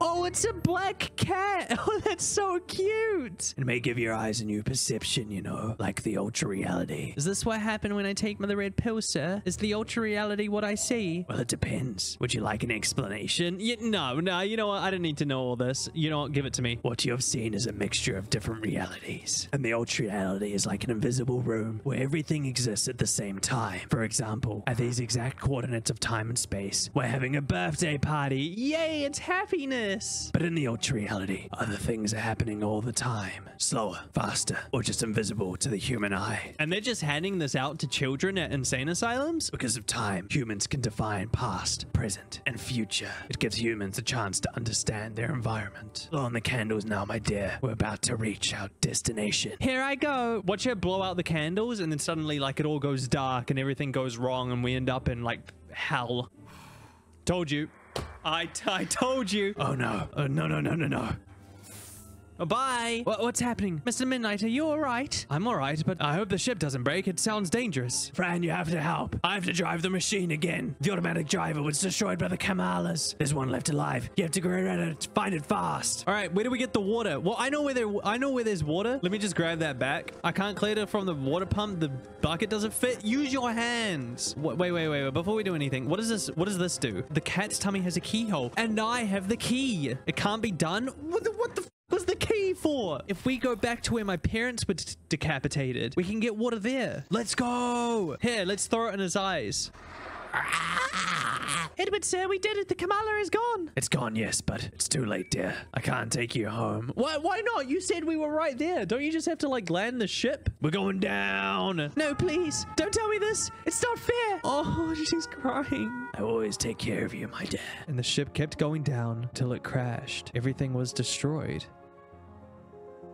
S1: Oh, it's a black cat. [laughs] Oh, that's so cute.
S2: It may give your eyes a new perception, you know, like the ultra reality.
S1: Is this what happened when I take the red pill, sir? Is the ultra reality what I see?
S2: Well, it depends. Would you like an explanation?
S1: Yeah, no, no, you know what? I don't need to know all this. You know what? Give it to me.
S2: What you have seen is a mixture of different realities. And the ultra reality is like an invisible room where everything exists at the same time. For example, at these exact coordinates of time and space, we're having a birthday party.
S1: Yay, it's happiness.
S2: But in the ultra reality, other things are happening all the time. Slower, faster, or just invisible to the human eye.
S1: And they're just handing this out to children at insane asylums?
S2: Because of time, humans can define past, present, and future. It gives humans a chance to understand their environment. Blow on the candles now, my dear. We're about to reach our destination.
S1: Here I go. Watch her blow out the candles and then suddenly like it all goes dark and everything goes wrong and we end up in like hell. Told you. I, I told you.
S2: Oh no. Oh, no, no, no, no, no.
S1: Oh, bye. What, what's happening? Mr. Midnight, are you all right? I'm all right, but I hope the ship doesn't break. It sounds dangerous.
S2: Fran, you have to help. I have to drive the machine again. The automatic driver was destroyed by the Kamalas. There's one left alive. You have to go around and find it fast.
S1: All right, where do we get the water? Well, I know where there. I know where there's water. Let me just grab that back. I can't clear it from the water pump. The bucket doesn't fit. Use your hands. Wait, wait, wait, wait. Before we do anything, what does this? What does this do? The cat's tummy has a keyhole, and I have the key. It can't be done. What the? What the? Was the key for? If we go back to where my parents were decapitated, we can get water there. Let's go. Here, let's throw it in his eyes. [laughs] Itward, sir, we did it. The Kamala is gone.
S2: It's gone, yes, but it's too late, dear. I can't take you home.
S1: Why, why not? You said we were right there. Don't you just have to like land the ship?
S2: We're going down.
S1: No, please. Don't tell me this. It's not fair. Oh, [laughs] she's crying.
S2: I always take care of you, my dear.
S1: And the ship kept going down till it crashed. Everything was destroyed.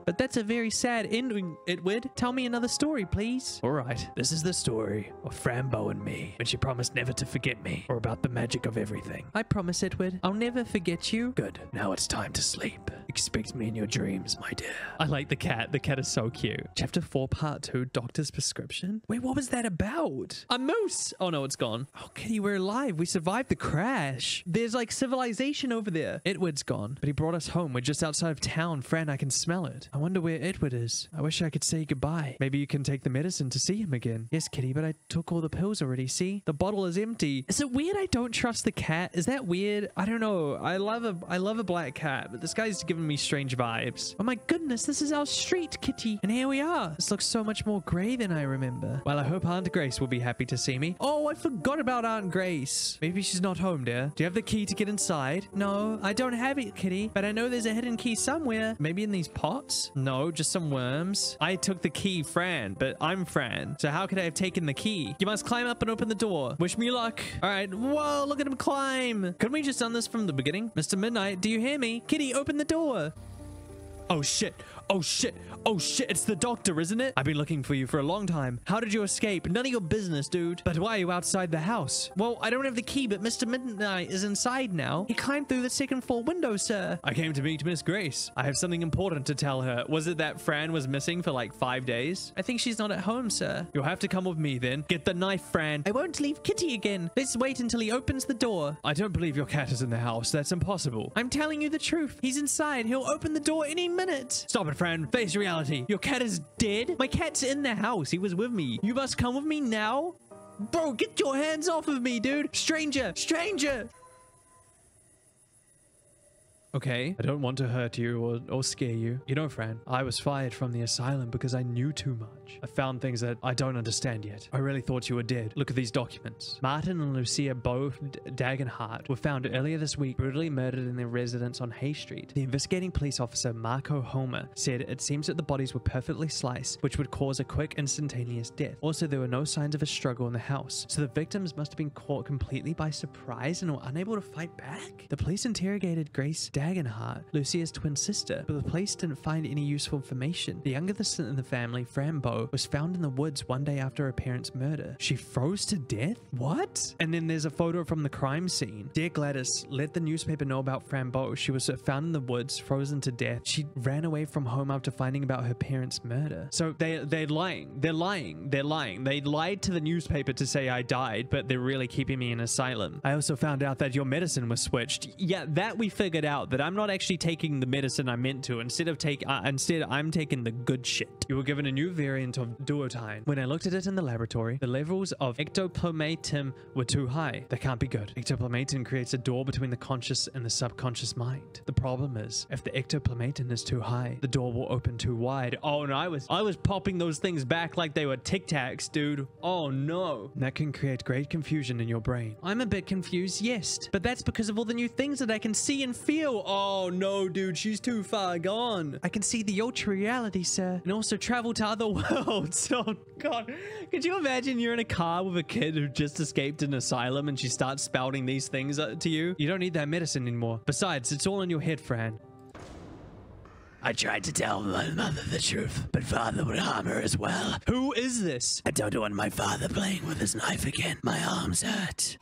S1: But that's a very sad ending, Itward. Tell me another story, please. All right.
S2: This is the story of Fran Bow and me when she promised never to forget me or about the magic of everything.
S1: I promise, Itward. I'll never forget you.
S2: Good. Now it's time to sleep. Expect me in your dreams, my dear.
S1: I like the cat. The cat is so cute. Chapter 4, Part 2, Doctor's Prescription. Wait, what was that about? A moose! Oh no, it's gone. Oh, Kitty, we're alive. We survived the crash. There's like civilization over there. Itward's gone, but he brought us home. We're just outside of town. Fran, I can smell it. I wonder where Itward is. I wish I could say goodbye. Maybe you can take the medicine to see him again. Yes, Kitty, but I took all the pills already. See? The bottle is empty. Is it weird I don't trust the cat? Is that weird? I don't know. I love a I love a black cat, but this guy's giving me strange vibes. Oh my goodness, this is our street, Kitty. And here we are. This looks so much more grey than I remember. Well, I hope Aunt Grace will be happy to see me. Oh, I forgot about Aunt Grace. Maybe she's not home, dear. Do you have the key to get inside? No, I don't have it, Kitty. But I know there's a hidden key somewhere. Maybe in these pots? No, just some worms. I took the key, Fran, but I'm Fran. So how could I have taken the key? You must climb up and open the door. Wish me luck. All right. Whoa, look at him climb. Couldn't we just done this from the beginning? Mr. Midnight, do you hear me? Kitty, open the door. Oh shit. Oh shit. Oh shit. It's the doctor, isn't it? I've been looking for you for a long time. How did you escape? None of your business, dude. But why are you outside the house? Well, I don't have the key, but Mr. Midnight is inside now. He climbed through the second floor window, sir. I came to meet Miss Grace. I have something important to tell her. Was it that Fran was missing for like five days? I think she's not at home, sir. You'll have to come with me then. Get the knife, Fran. I won't leave Kitty again. Let's wait until he opens the door. I don't believe your cat is in the house. That's impossible. I'm telling you the truth. He's inside. He'll open the door any minute. Stop it, Fran. Face reality. Your cat is dead? My cat's in the house. He was with me. You must come with me now? Bro, get your hands off of me, dude. Stranger. Stranger. Okay, I don't want to hurt you or, or scare you. You know, friend, I was fired from the asylum because I knew too much. I found things that I don't understand yet. I really thought you were dead. Look at these documents. Martin and Lucia Bow D- Dagenhart were found earlier this week brutally murdered in their residence on Hay Street. The investigating police officer Marco Homer said it seems that the bodies were perfectly sliced, which would cause a quick instantaneous death. Also, there were no signs of a struggle in the house, so the victims must have been caught completely by surprise and were unable to fight back. The police interrogated Grace Dagenhart, Lucia's twin sister, but the police didn't find any useful information. The youngest in the family, Fran Bow, was found in the woods one day after her parents' murder. She froze to death? What? And then there's a photo from the crime scene. Dear Gladys, let the newspaper know about Fran Bow. She was found in the woods, frozen to death. She ran away from home after finding about her parents' murder. So they they're lying. They're lying. They're lying. They lied to the newspaper to say I died, but they're really keeping me in asylum. I also found out that your medicine was switched. Yeah, that we figured out. that I'm not actually taking the medicine I meant to. Instead of take, uh, instead I'm taking the good shit. You were given a new variant of duotine. When I looked at it in the laboratory, the levels of ectoplasmatum were too high. They can't be good. Ectoplasmatum creates a door between the conscious and the subconscious mind. The problem is, if the ectoplasmatum is too high, the door will open too wide. Oh, and I was, I was popping those things back like they were Tic Tacs, dude. Oh no. That can create great confusion in your brain. I'm a bit confused, yes, but that's because of all the new things that I can see and feel. Oh no, dude, she's too far gone. I can see the ultra reality, sir, and also travel to other [laughs] worlds. [laughs] Oh god. Could you imagine you're in a car with a kid who just escaped an asylum and she starts spouting these things uh, to you? You don't need that medicine anymore. Besides, it's all in your head, Fran.
S2: I tried to tell my mother the truth, but father would harm her as well.
S1: Who is this?
S2: I don't want my father playing with his knife again. My arms hurt.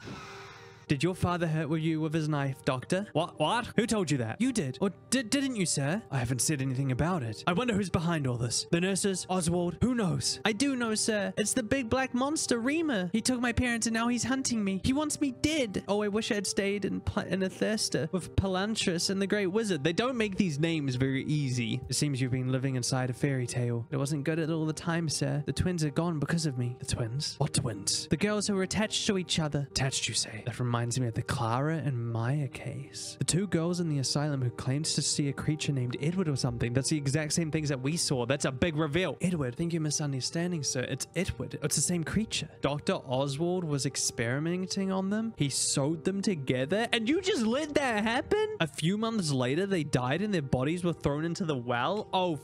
S1: Did your father hurt you with his knife, doctor? What? What? Who told you that? You did. Or di- didn't you, sir? I haven't said anything about it. I wonder who's behind all this. The nurses? Oswald? Who knows? I do know, sir. It's the big black monster, Remor. He took my parents and now he's hunting me. He wants me dead. Oh, I wish I had stayed in, in Ithersta with Palontras and the Great Wizard. They don't make these names very easy. It seems you've been living inside a fairy tale. It wasn't good at all the time, sir. The twins are gone because of me. The twins? What twins? The girls who were attached to each other. Attached, you say? That reminds me of the Clara and Maya case. The two girls in the asylum who claimed to see a creature named Edward or something. That's the exact same things that we saw. That's a big reveal. Itward, I think you're misunderstanding, sir. It's Itward. It's the same creature. Dr. Oswald was experimenting on them. He sewed them together and you just let that happen? A few months later, they died and their bodies were thrown into the well? Oh,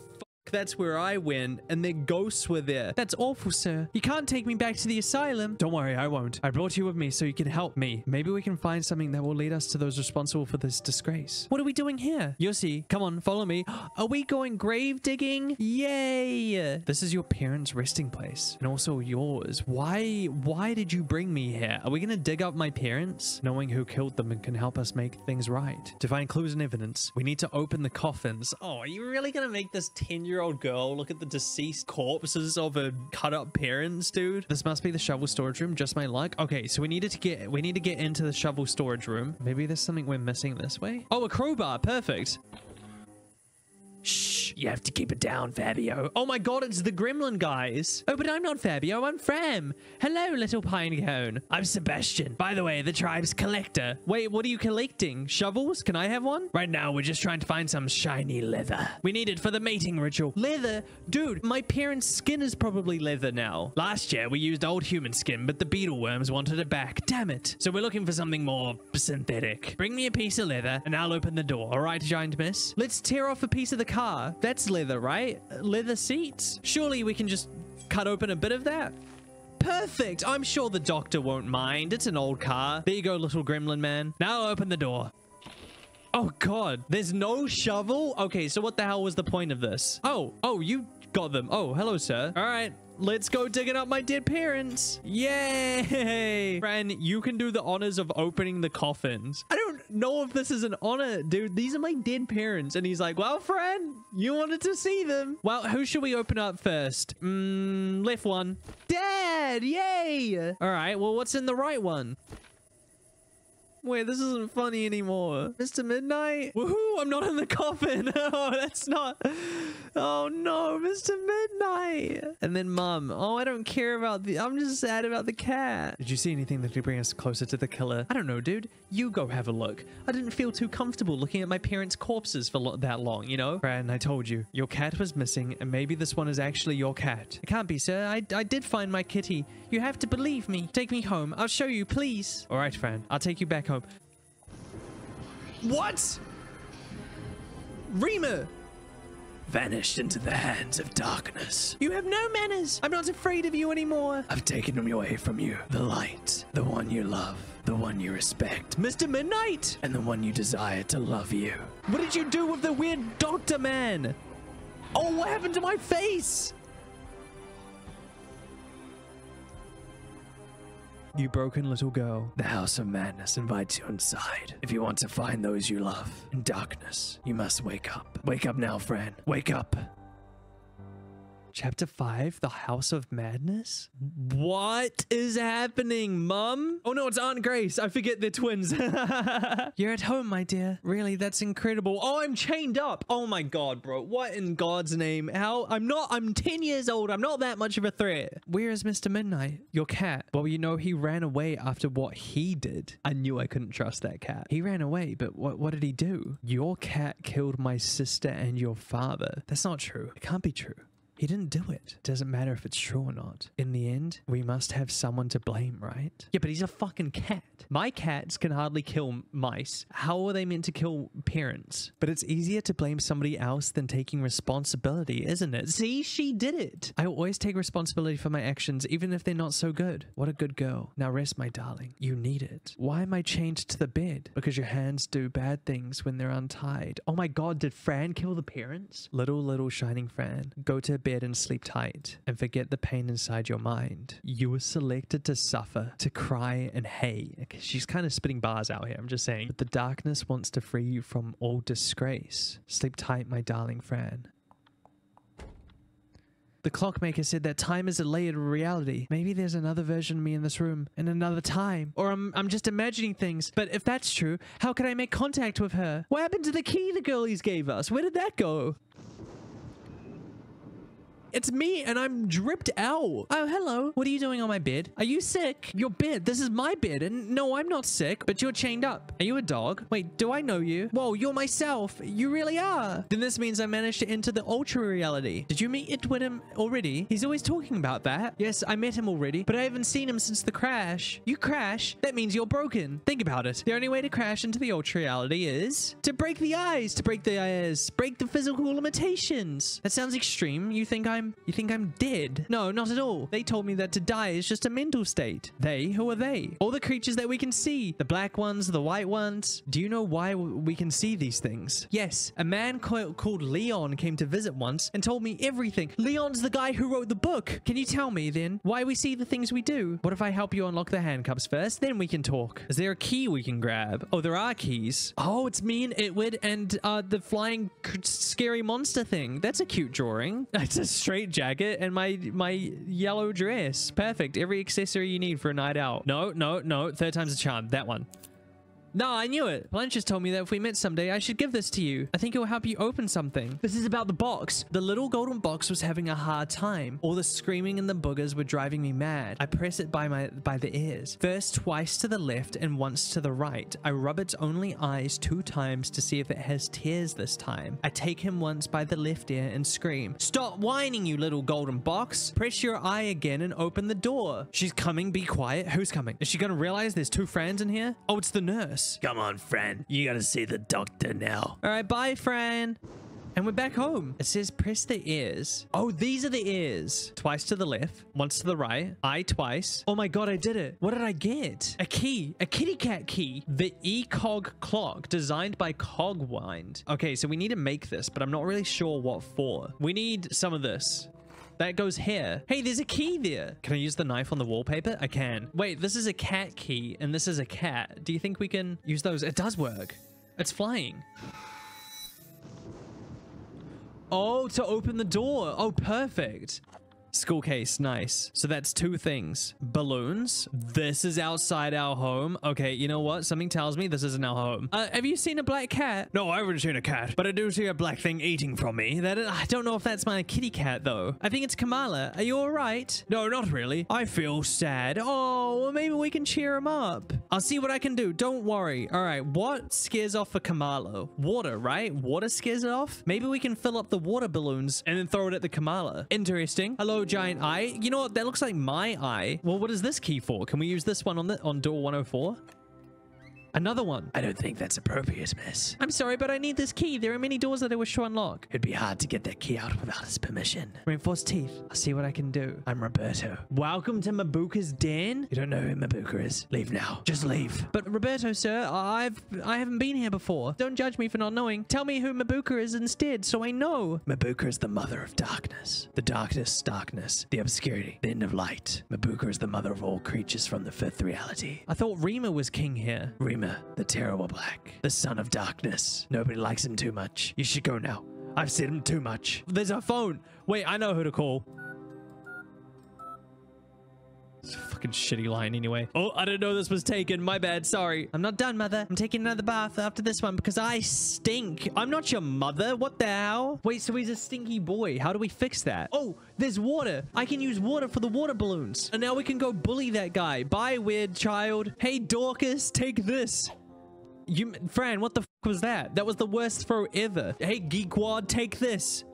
S1: that's where I went, and the ghosts were there. That's awful, sir. You can't take me back to the asylum. Don't worry, I won't. I brought you with me so you can help me. Maybe we can find something that will lead us to those responsible for this disgrace. What are we doing here? Yossi, come on, follow me. [gasps] Are we going grave digging? Yay! This is your parents' resting place, and also yours. Why, why did you bring me here? Are we gonna dig up my parents? Knowing who killed them and can help us make things right. To find clues and evidence, we need to open the coffins. Oh, are you really gonna make this 10-year year old girl look at the deceased corpses of her cut up parents, dude. This must be the shovel storage room. Just my luck. Okay, so we needed to get we need to get into the shovel storage room. Maybe there's something we're missing this way. Oh, a crowbar. Perfect.
S2: Shh, you have to keep it down, Fabio.
S1: Oh my god, it's the gremlin guys. Oh, but I'm not Fabio, I'm Fram. Hello, little pine cone.
S2: I'm Sebastian. By the way, the tribe's collector.
S1: Wait, what are you collecting? Shovels? Can I have one?
S2: Right now, we're just trying to find some shiny leather. We need it for the mating ritual.
S1: Leather? Dude, my parents' skin is probably leather now.
S2: Last year, we used old human skin, but the beetle worms wanted it back. Damn it. So we're looking for something more synthetic. Bring me a piece of leather, and I'll open the door. All right, giant miss?
S1: Let's tear off a piece of the car. That's leather, right? Leather seats? Surely we can just cut open a bit of that? Perfect. I'm sure the doctor won't mind. It's an old car. There you go, little gremlin man. Now open the door. Oh, God. There's no shovel? Okay, so what the hell was the point of this? Oh, oh, you got them. Oh, hello, sir. All right. Let's go digging up my dead parents. Yay! [laughs] Fran, you can do the honors of opening the coffins. I don't know if this is an honor, dude. These are my dead parents. And he's like, well, friend, you wanted to see them. Well, who should we open up first? Mm, left one. Dad! Yay! All right, well, what's in the right one? Wait, this isn't funny anymore. Mr. Midnight? Woohoo, Oh, I'm not in the coffin. [laughs] oh, that's not... Oh, no, Mr. Midnight. And then Mom. Oh, I don't care about the... I'm just sad about the cat. Did you see anything that could bring us closer to the killer? I don't know, dude. You go have a look. I didn't feel too comfortable looking at my parents' corpses for lo that long, you know? Fran, I told you. Your cat was missing, and maybe this one is actually your cat. It can't be, sir. I, I did find my kitty. You have to believe me. Take me home. I'll show you, please. All right, Fran. I'll take you back home. What? Remor!
S2: Vanished into the hands of darkness.
S1: You have no manners. I'm not afraid of you anymore.
S2: I've taken them away from you. The light. The one you love. The one you respect.
S1: Mr. Midnight!
S2: And the one you desire to love you.
S1: What did you do with the weird doctor man? Oh, what happened to my face? You broken little girl.
S2: The House of Madness invites you inside. If you want to find those you love in darkness, you must wake up. Wake up now, Fran. Wake up.
S1: Chapter 5 The House of Madness? What is happening, Mum? Oh no, it's Aunt Grace. I forget they're twins. [laughs] You're at home, my dear. Really, that's incredible. Oh, I'm chained up. Oh my god, bro. What in God's name? How? I'm not, I'm 10 years old. I'm not that much of a threat. Where is Mr. Midnight? Your cat. Well, you know, he ran away after what he did. I knew I couldn't trust that cat. He ran away, but what, what did he do? Your cat killed my sister and your father. That's not true. It can't be true. He didn't do it. Doesn't matter if it's true or not. In the end, we must have someone to blame, right? Yeah, but he's a fucking cat. My cats can hardly kill mice. How are they meant to kill parents? But it's easier to blame somebody else than taking responsibility, isn't it? See, she did it. I always take responsibility for my actions, even if they're not so good. What a good girl. Now rest, my darling. You need it. Why am I chained to the bed? Because your hands do bad things when they're untied. Oh my god, did Fran kill the parents? Little, little shining Fran, go to bed and sleep tight and forget the pain inside your mind. You were selected to suffer, to cry and hate. She's kind of spitting bars out here, I'm just saying. But the darkness wants to free you from all disgrace. Sleep tight, my darling Fran. The clockmaker said that time is a layered reality. Maybe there's another version of me in this room in another time. Or I'm, I'm just imagining things. But if that's true, how can I make contact with her? What happened to the key the girlies gave us? Where did that go? It's me and I'm dripped out. Oh, hello. What are you doing on my bed? Are you sick? Your bed. This is my bed. And no, I'm not sick, but you're chained up. Are you a dog? Wait, do I know you? Whoa, you're myself. You really are. Then this means I managed to enter the ultra reality. Did you meet Itward already? He's always talking about that. Yes, I met him already, but I haven't seen him since the crash. You crash? That means you're broken. Think about it. The only way to crash into the ultra reality is to break the eyes, to break the eyes, break the physical limitations. That sounds extreme. You think I'm you think I'm dead? No, not at all. They told me that to die is just a mental state. They? Who are they? All the creatures that we can see. The black ones, the white ones. Do you know why we can see these things? Yes, a man called Leon came to visit once and told me everything. Leon's the guy who wrote the book. Can you tell me then why we see the things we do? What if I help you unlock the handcuffs first? Then we can talk. Is there a key we can grab? Oh, there are keys. Oh, it's me and Itward and uh, the flying scary monster thing. That's a cute drawing. [laughs] It's a straight jacket and my my yellow dress. Perfect. Every accessory you need for a night out. No, no, no. Third time's a charm. That one. No, I knew it. Blanche just told me that if we met someday, I should give this to you. I think it will help you open something. This is about the box. The little golden box was having a hard time. All the screaming and the boogers were driving me mad. I press it by my by the ears. First twice to the left and once to the right. I rub its only eyes two times to see if it has tears this time. I take him once by the left ear and scream, Stop whining, you little golden box. Press your eye again and open the door. She's coming, be quiet. Who's coming? Is she gonna realize there's two friends in here? Oh, it's the nurse.
S2: Come on, friend. You gotta see the doctor now.
S1: All right, bye, Fran. And we're back home. It says press the ears. Oh, these are the ears. Twice to the left, once to the right. I twice. Oh my god, I did it. What did I get? A key. A kitty cat key. The ECOG clock designed by Cogwind. Okay, so we need to make this, but I'm not really sure what for. We need some of this. That goes here. Hey, there's a key there. Can I use the knife on the wallpaper? I can. Wait, this is a cat key and this is a cat. Do you think we can use those? It does work. It's flying. Oh, to open the door. Oh, perfect. School case, nice. So that's two things. Balloons. This is outside our home. Okay, you know what? Something tells me this isn't our home. Uh, have you seen a black cat? No, I haven't seen a cat, but I do see a black thing eating from me. That I don't know if that's my kitty cat though. I think it's Kamala. Are you all right? No, not really. I feel sad. Oh, well, maybe we can cheer him up. I'll see what I can do. Don't worry. All right, what scares off a Kamala? Water, right? Water scares it off? Maybe we can fill up the water balloons and then throw it at the Kamala. Interesting. Hello, giant eye. You know what? That looks like my eye. Well, what is this key for? Can we use this one on the on door 104? Another one.
S2: I don't think that's appropriate, miss.
S1: I'm sorry, but I need this key. There are many doors that I wish to unlock.
S2: It'd be hard to get that key out without his permission.
S1: Reinforced teeth. I'll see what I can do.
S2: I'm Roberto.
S1: Welcome to Mabuka's den.
S2: You don't know who Mabuka is. Leave now. Just leave.
S1: But Roberto, sir, I've I haven't been here before. Don't judge me for not knowing. Tell me who Mabuka is instead, so I know.
S2: Mabuka is the mother of darkness. The darkness, darkness, the obscurity, the end of light. Mabuka is the mother of all creatures from the fifth reality.
S1: I thought Remor was king here.
S2: Remor, the terrible black, the son of darkness. Nobody likes him too much. You should go now. I've seen him too much.
S1: There's a phone. Wait, I know who to call. It's a fucking shitty line anyway. Oh, I didn't know this was taken. My bad. Sorry. I'm not done, mother. I'm taking another bath after this one because I stink. I'm not your mother. What the hell? Wait, so he's a stinky boy. How do we fix that? Oh, there's water. I can use water for the water balloons. And now we can go bully that guy. Bye, weird child. Hey, Dorcas, take this. You, Fran, what the f was that? That was the worst throw ever. Hey, Geekwad, take this.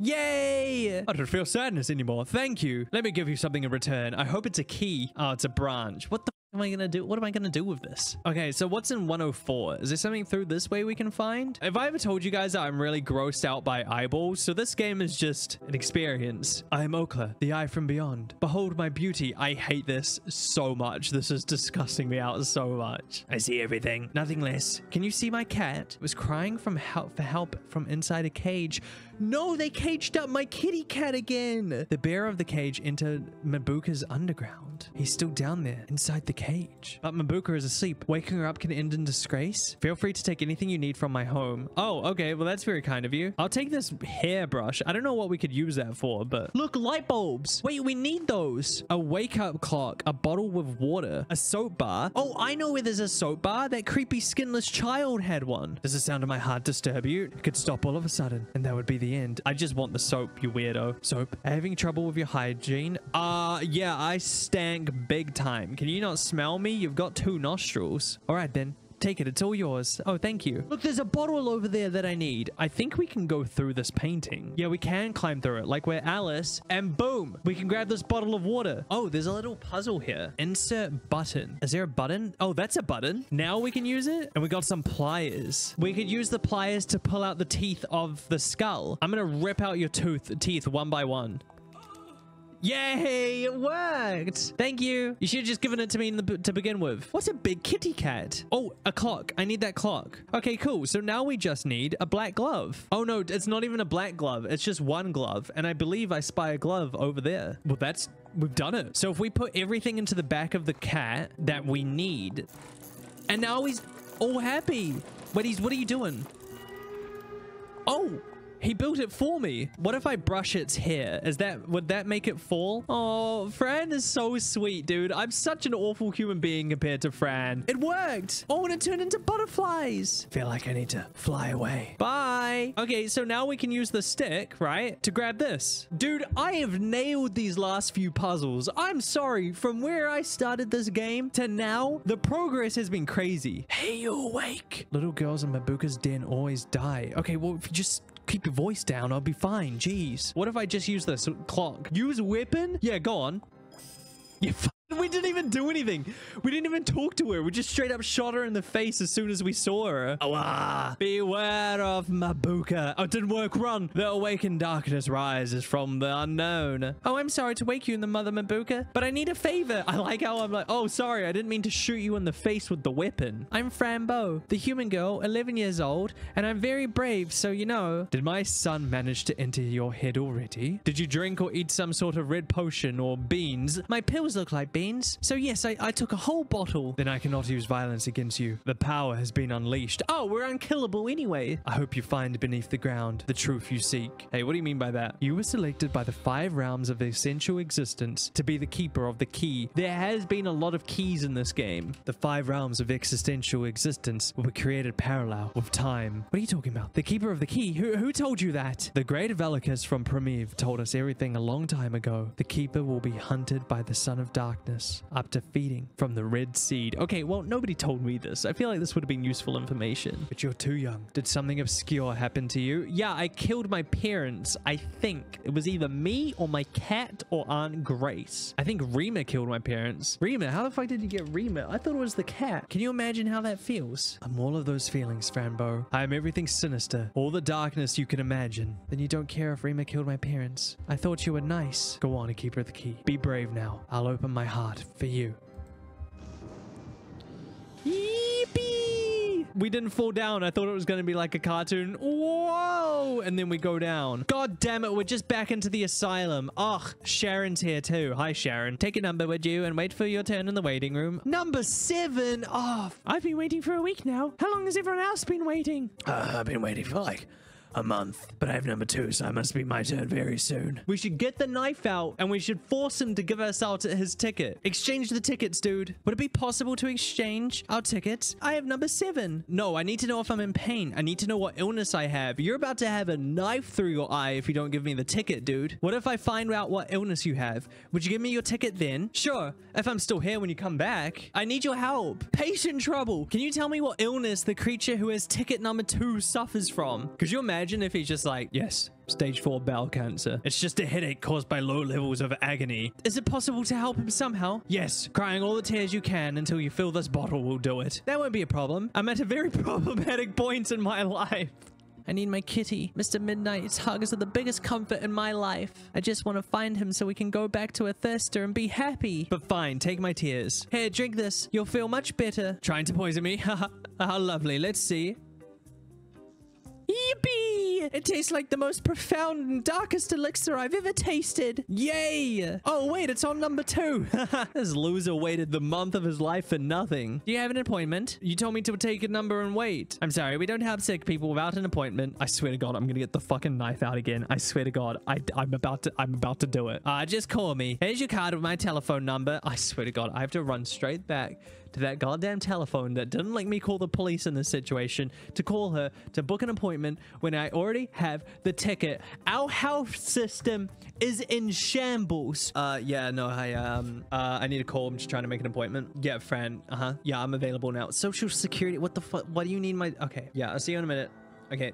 S1: Yay! I don't feel sadness anymore. Thank you. Let me give you something in return. I hope it's a key. Uh, oh, it's a branch. What the am I gonna do? What am I gonna do with this? Okay, so what's in 104? Is there something through this way we can find? Have I ever told you guys that I'm really grossed out by eyeballs? So this game is just an experience. I am Okla, the eye from beyond. Behold my beauty. I hate this so much. This is disgusting me out so much.
S2: I see everything.
S1: Nothing less. Can you see my cat? It was crying from help for help from inside a cage. No, they caged up my kitty cat again. The bearer of the cage entered Mabuka's underground. He's still down there inside the cage. But Mabuka is asleep. Waking her up can end in disgrace. Feel free to take anything you need from my home. Oh, okay. Well, that's very kind of you. I'll take this hairbrush. I don't know what we could use that for, but look, light bulbs. Wait, we need those. A wake up clock, a bottle with water, a soap bar. Oh, I know where there's a soap bar. That creepy skinless child had one. Does the sound of my heart disturb you? It could stop all of a sudden, and that would be the end. I just want the soap, you weirdo. Soap. Having trouble with your hygiene? Uh, yeah, I stank big time. Can you not smell me? You've got two nostrils. All right, then. Take it. It's all yours. Oh, thank you. Look, there's a bottle over there that I need. I think we can go through this painting. Yeah, we can climb through it like we're Alice. And boom, we can grab this bottle of water. Oh, there's a little puzzle here. Insert button. Is there a button? Oh, that's a button. Now we can use it. And we got some pliers. We could use the pliers to pull out the teeth of the skull. I'm going to rip out your tooth teeth one by one. Yay, it worked. Thank you. You should have just given it to me the, to begin with. What's a big kitty cat? Oh, a clock. I need that clock. Okay, cool. So now we just need a black glove. Oh, no, it's not even a black glove. It's just one glove. And I believe I spy a glove over there. Well, that's... We've done it. So if we put everything into the back of the cat that we need... And now he's all happy. Wait, he's... What are you doing? He built it for me. What if I brush its hair? Is that would that make it fall? Oh, Fran is so sweet, dude. I'm such an awful human being compared to Fran. It worked. Oh, and it turned into butterflies.
S2: Feel like I need to fly away.
S1: Bye. Okay, so now we can use the stick, right, to grab this. Dude, I have nailed these last few puzzles. I'm sorry. From where I started this game to now, the progress has been crazy.
S2: Hey, you awake?
S1: Little girls in Mabuka's den always die. Okay, well, if you just keep your voice down, I'll be fine. Jeez. What if I just use this clock? Use weapon? Yeah, go on. [laughs] Yeah, we didn't even do anything. We didn't even talk to her. We just straight up shot her in the face as soon as we saw her. Oh, ah. Beware of Mabuka. Oh, it didn't work. Run. The awakened darkness rises from the unknown. Oh, I'm sorry to wake you in the mother Mabuka, but I need a favor. I like how I'm like, oh, sorry. I didn't mean to shoot you in the face with the weapon. I'm Fran Bow, the human girl, 11 years old, and I'm very brave, so you know. Did my son manage to enter your head already? Did you drink or eat some sort of red potion or beans? My pills look like beans. So yes, I, I took a whole bottle. Then I cannot use violence against you. The power has been unleashed. Oh, we're unkillable anyway. I hope you find beneath the ground the truth you seek. Hey, what do you mean by that? You were selected by the five realms of essential existence to be the keeper of the key. There has been a lot of keys in this game. The five realms of existential existence were created parallel with time. What are you talking about? The keeper of the key? Who, who told you that? The great Velicus from Primiv told us everything a long time ago. The keeper will be hunted by the son of darkness up to feeding from the red seed. Okay, well, nobody told me this. I feel like this would have been useful information. But you're too young. Did something obscure happen to you? Yeah, I killed my parents. I think it was either me or my cat or Aunt Grace. I think Remor killed my parents. Remor, how the fuck did you get Remor? I thought it was the cat. Can you imagine how that feels? I'm all of those feelings, Fran Bow. I am everything sinister, all the darkness you can imagine. Then you don't care if Remor killed my parents. I thought you were nice. Go on and keep her the key. Be brave now. I'll open my heart for you. Yippee! We didn't fall down. I thought it was going to be like a cartoon. Whoa! And then we go down. God damn it. We're just back into the asylum. Ugh. Sharon's here too. Hi, Sharon. Take a number, would you? And wait for your turn in the waiting room. Number seven. Oh,
S3: I've been waiting for a week now. How long has everyone else been waiting?
S2: Uh, I've been waiting for like A month. But I have number two, so I must be my turn very soon.
S1: We should get the knife out and we should force him to give us out his ticket. Exchange the tickets, dude. Would it be possible to exchange our tickets? I have number seven. No, I need to know if I'm in pain. I need to know what illness I have. You're about to have a knife through your eye if you don't give me the ticket, dude. What if I find out what illness you have? Would you give me your ticket then? Sure, if I'm still here when you come back. I need your help. Patient trouble. Can you tell me what illness the creature who has ticket number two suffers from? Could you imagine if he's just like, yes, Stage 4 bowel cancer. It's just a headache caused by low levels of agony. Is it possible to help him somehow? Yes, crying all the tears you can until you fill this bottle will do it. That won't be a problem. I'm at a very [laughs] problematic point in my life. I need my kitty. Mr. Midnight's hugs are the biggest comfort in my life. I just want to find him so we can go back to Ithersta and be happy. But fine, take my tears. Here, drink this. You'll feel much better. Trying to poison me? [laughs] Haha. How lovely. Let's see. Yippee! It tastes like the most profound and darkest elixir I've ever tasted. Yay! Oh, wait, it's on number two. [laughs] this loser waited the month of his life for nothing. Do you have an appointment? You told me to take a number and wait. I'm sorry, we don't have sick people without an appointment. I swear to God, I'm gonna get the fucking knife out again. I swear to God, I, I'm about to, I'm about to do it. Uh, just call me. Here's your card with my telephone number. I swear to God, I have to run straight back to that goddamn telephone that didn't let me call the police in this situation to call her to book an appointment when I already have the ticket. Our health system is in shambles. Uh, yeah, no, I, um, uh, I need a call. I'm just trying to make an appointment. Yeah, friend. Uh-huh. Yeah, I'm available now. Social security. What the fuck? What do you need my... Okay. Yeah, I'll see you in a minute. Okay.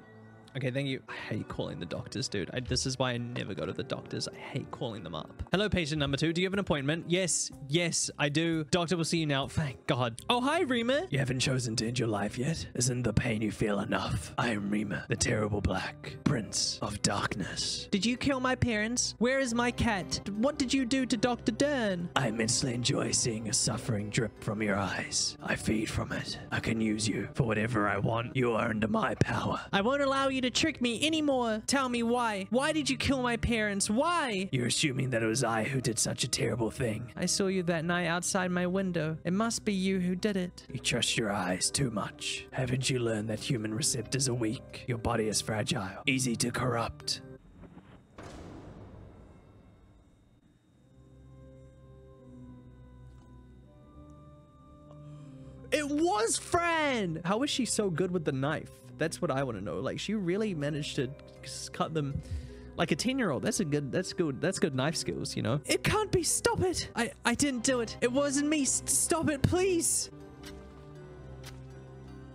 S1: Okay, thank you. I hate calling the doctors, dude. I, this is why I never go to the doctors. I hate calling them up. Hello, patient number two. Do you have an appointment? Yes, yes, I do. Doctor will see you now. Thank God. Oh, hi, Remor.
S2: You haven't chosen to end your life yet? Isn't the pain you feel enough? I am Remor, the terrible black, prince of darkness.
S1: Did you kill my parents? Where is my cat? What did you do to Dr. Deern?
S2: I immensely enjoy seeing a suffering drip from your eyes. I feed from it. I can use you for whatever I want. You are under my power.
S1: I won't allow you to trick me anymore. Tell me why. Why did you kill my parents? Why?
S2: You're assuming that it was I who did such a terrible thing.
S1: I saw you that night outside my window. It must be you who did it.
S2: You trust your eyes too much. Haven't you learned that human receptors are weak? Your body is fragile, easy to corrupt.
S1: It was Fran! How was she so good with the knife? That's what I want to know. Like, she really managed to cut them like a 10 year old. That's a good, that's good, that's good knife skills, you know? It can't be. Stop it. I, I didn't do it. It wasn't me. S- stop it, please.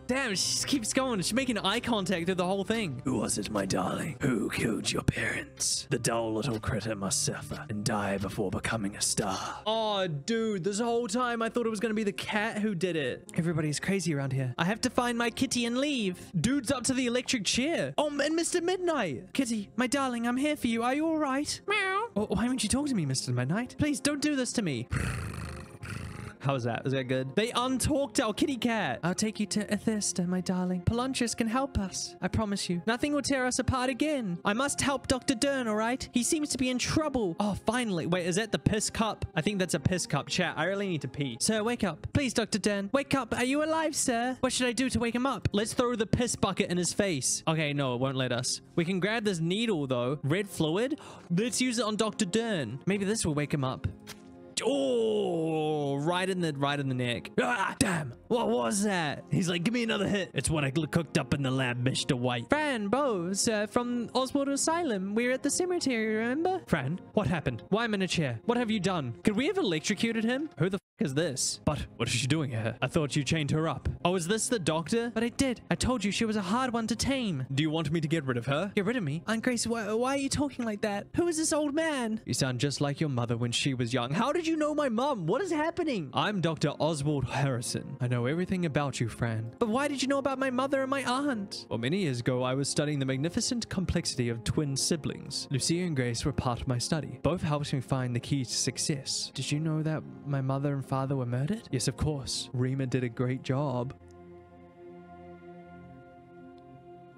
S1: Damn, she just keeps going. She's making eye contact through the whole thing.
S2: Who was it, my darling? Who killed your parents? The dull little critter must suffer and die before becoming a star.
S1: Oh, dude, this whole time I thought it was gonna be the cat who did it. Everybody's crazy around here. I have to find my kitty and leave. Dude's up to the electric chair. Oh, and Mr. Midnight. Kitty, my darling, I'm here for you. Are you all right? Meow. Oh, why won't you talk to me, Mr. Midnight? Please don't do this to me. [laughs] How's that? Is that good? They untalked our kitty cat. I'll take you to Ithersta, my darling. Palontras can help us. I promise you. Nothing will tear us apart again. I must help Dr. Deern, all right? He seems to be in trouble. Oh, finally. Wait, is that the piss cup? I think that's a piss cup. Chat, I really need to pee. Sir, wake up. Please, Dr. Deern. Wake up. Are you alive, sir? What should I do to wake him up? Let's throw the piss bucket in his face. Okay, no, it won't let us. We can grab this needle, though. Red fluid? Let's use it on Dr. Deern. Maybe this will wake him up. Oh, right in the right in the neck. Ah, damn. What was that? He's like, give me another hit. It's what I cooked up in the lab, Mr. White. Fran Bowes uh, from Oswald Asylum. We're at the cemetery, remember? Fran, what happened? Why am I in a chair? What have you done? Could we have electrocuted him? Who the f is this? But what is she doing here? I thought you chained her up. Oh, is this the doctor? But I did. I told you she was a hard one to tame. Do you want me to get rid of her? Get rid of me? Aunt Grace, why, why are you talking like that? Who is this old man? You sound just like your mother when she was young. How did you know my mom? What is happening? I'm Dr. Oswald Harrison. I know everything about you, Fran. But why did you know about my mother and my aunt? Well, many years ago, I was studying the magnificent complexity of twin siblings. Lucia and Grace were part of my study. Both helped me find the key to success. Did you know that my mother and father were murdered? Yes, of course. Remor did a great job.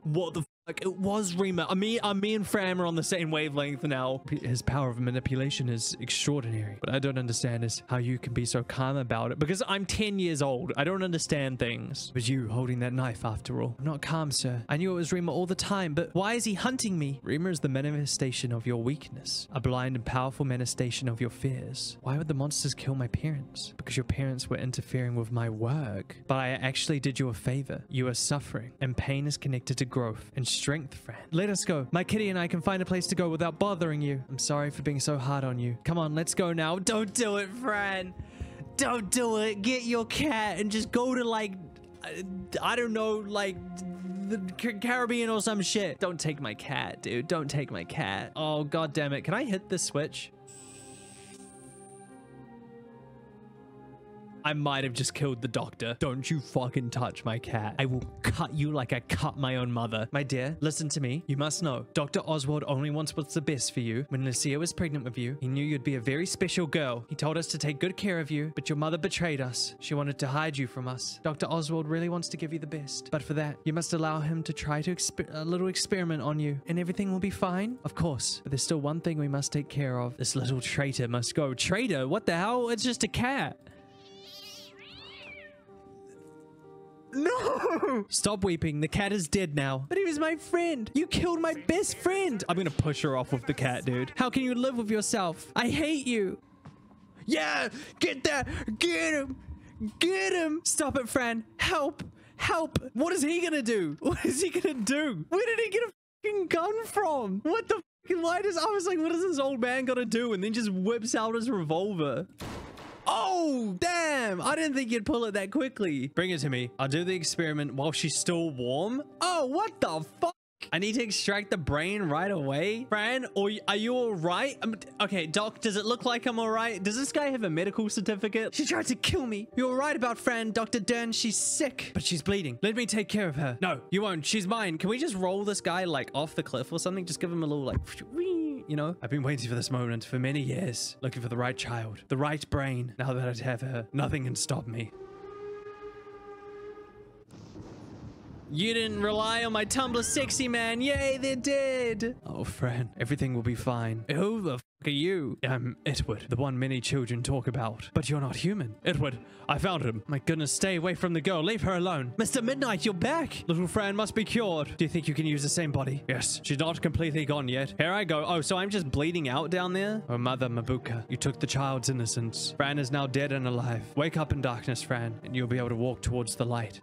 S1: What the Like it was Remor. I mean, uh, me and Fran are on the same wavelength now. His power of manipulation is extraordinary. What I don't understand is how you can be so calm about it. Because I'm 10 years old. I don't understand things. It was you holding that knife after all. I'm not calm, sir. I knew it was Remor all the time, but why is he hunting me? Remor is the manifestation of your weakness, a blind and powerful manifestation of your fears. Why would the monsters kill my parents? Because your parents were interfering with my work. But I actually did you a favor. You are suffering, and pain is connected to growth and strength, friend. Let us go. My kitty and I can find a place to go without bothering you. I'm sorry for being so hard on you. Come on, let's go now. Don't do it, friend. Don't do it. Get your cat and just go to like, I don't know, like the Caribbean or some shit. Don't take my cat, dude. Don't take my cat. Oh, god damn it. Can I hit this switch? I might have just killed the doctor. Don't you fucking touch my cat. I will cut you like I cut my own mother. My dear, listen to me. You must know, Dr. Oswald only wants what's the best for you. When Lucia was pregnant with you, he knew you'd be a very special girl. He told us to take good care of you, but your mother betrayed us. She wanted to hide you from us. Dr. Oswald really wants to give you the best. But for that, you must allow him to try to a little experiment on you, and everything will be fine? Of course. But there's still one thing we must take care of. This little traitor must go. Traitor? What the hell? It's just a cat. No! Stop weeping. The cat is dead now. But he was my friend. You killed my best friend. I'm gonna push her off with the cat, dude. How can you live with yourself? I hate you. Yeah! Get that! Get him! Get him! Stop it, Fran. Help! Help! What is he gonna do? What is he gonna do? Where did he get a fucking gun from? What the fucking why does I was like, what is this old man gonna do? And then just whips out his revolver. Oh, damn. I didn't think you'd pull it that quickly. Bring it to me. I'll do the experiment while she's still warm. Oh, what the fuck? I need to extract the brain right away. Fran, or are you all right? Um, okay, Doc, does it look like I'm all right? Does this guy have a medical certificate? She tried to kill me. You're right about Fran, Dr. Deern. She's sick, but she's bleeding. Let me take care of her. No, you won't. She's mine. Can we just roll this guy like off the cliff or something? Just give him a little like, [sniffs] you know? I've been waiting for this moment for many years, looking for the right child, the right brain. Now that I have her, nothing can stop me. You didn't rely on my Tumblr sexy man. Yay, they're dead. Oh, Fran, everything will be fine. Who the f are you? I'm Itward, the one many children talk about. But you're not human. Itward, I found him. My goodness, stay away from the girl. Leave her alone. Mr. Midnight, you're back. Little Fran must be cured. Do you think you can use the same body? Yes, she's not completely gone yet. Here I go. Oh, so I'm just bleeding out down there? Oh, Mother Mabuka, you took the child's innocence. Fran is now dead and alive. Wake up in darkness, Fran, and you'll be able to walk towards the light.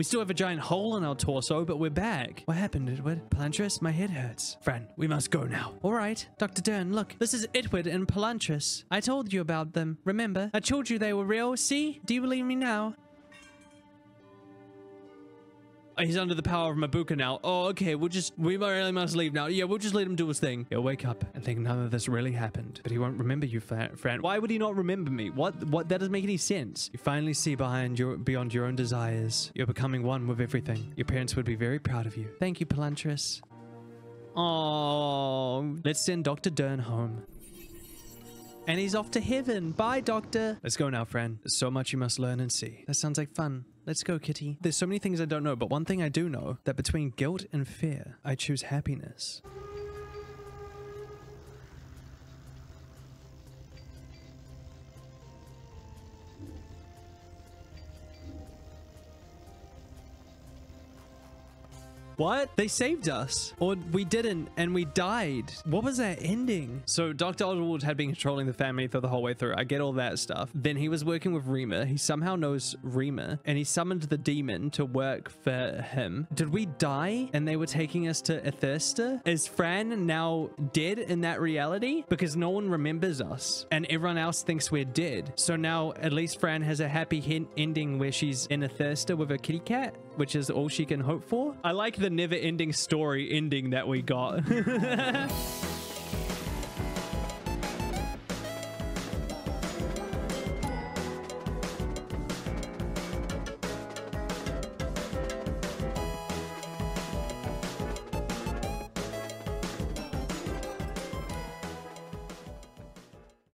S1: We still have a giant hole in our torso, but we're back. What happened, Itward? Palontras, my head hurts. Fran, we must go now. All right. Dr. Deern, look. This is Itward and Palontras. I told you about them. Remember? I told you they were real. See? Do you believe me now? He's under the power of Mabuka now. Oh, okay. We'll just, we really must leave now. Yeah, we'll just let him do his thing. He'll wake up and think none of this really happened. But he won't remember you, Fran. Why would he not remember me? What? What? That doesn't make any sense. You finally see behind your, beyond your own desires. You're becoming one with everything. Your parents would be very proud of you. Thank you, Palontras. Oh, let's send Dr. Deern home. And he's off to heaven. Bye, Doctor. Let's go now, friend. There's so much you must learn and see. That sounds like fun. Let's go, Kitty. There's so many things I don't know, but one thing I do know that between guilt and fear, I choose happiness. What? They saved us. Or we didn't and we died. What was that ending? So Dr. Oswald had been controlling the family for the whole way through. I get all that stuff. Then he was working with Remor. He somehow knows Remor and he summoned the demon to work for him. Did we die and they were taking us to Ithersta? Is Fran now dead in that reality? Because no one remembers us and everyone else thinks we're dead. So now at least Fran has a happy ending where she's in Ithersta with her kitty cat, which is all she can hope for. I like the never ending story ending that we got. [laughs]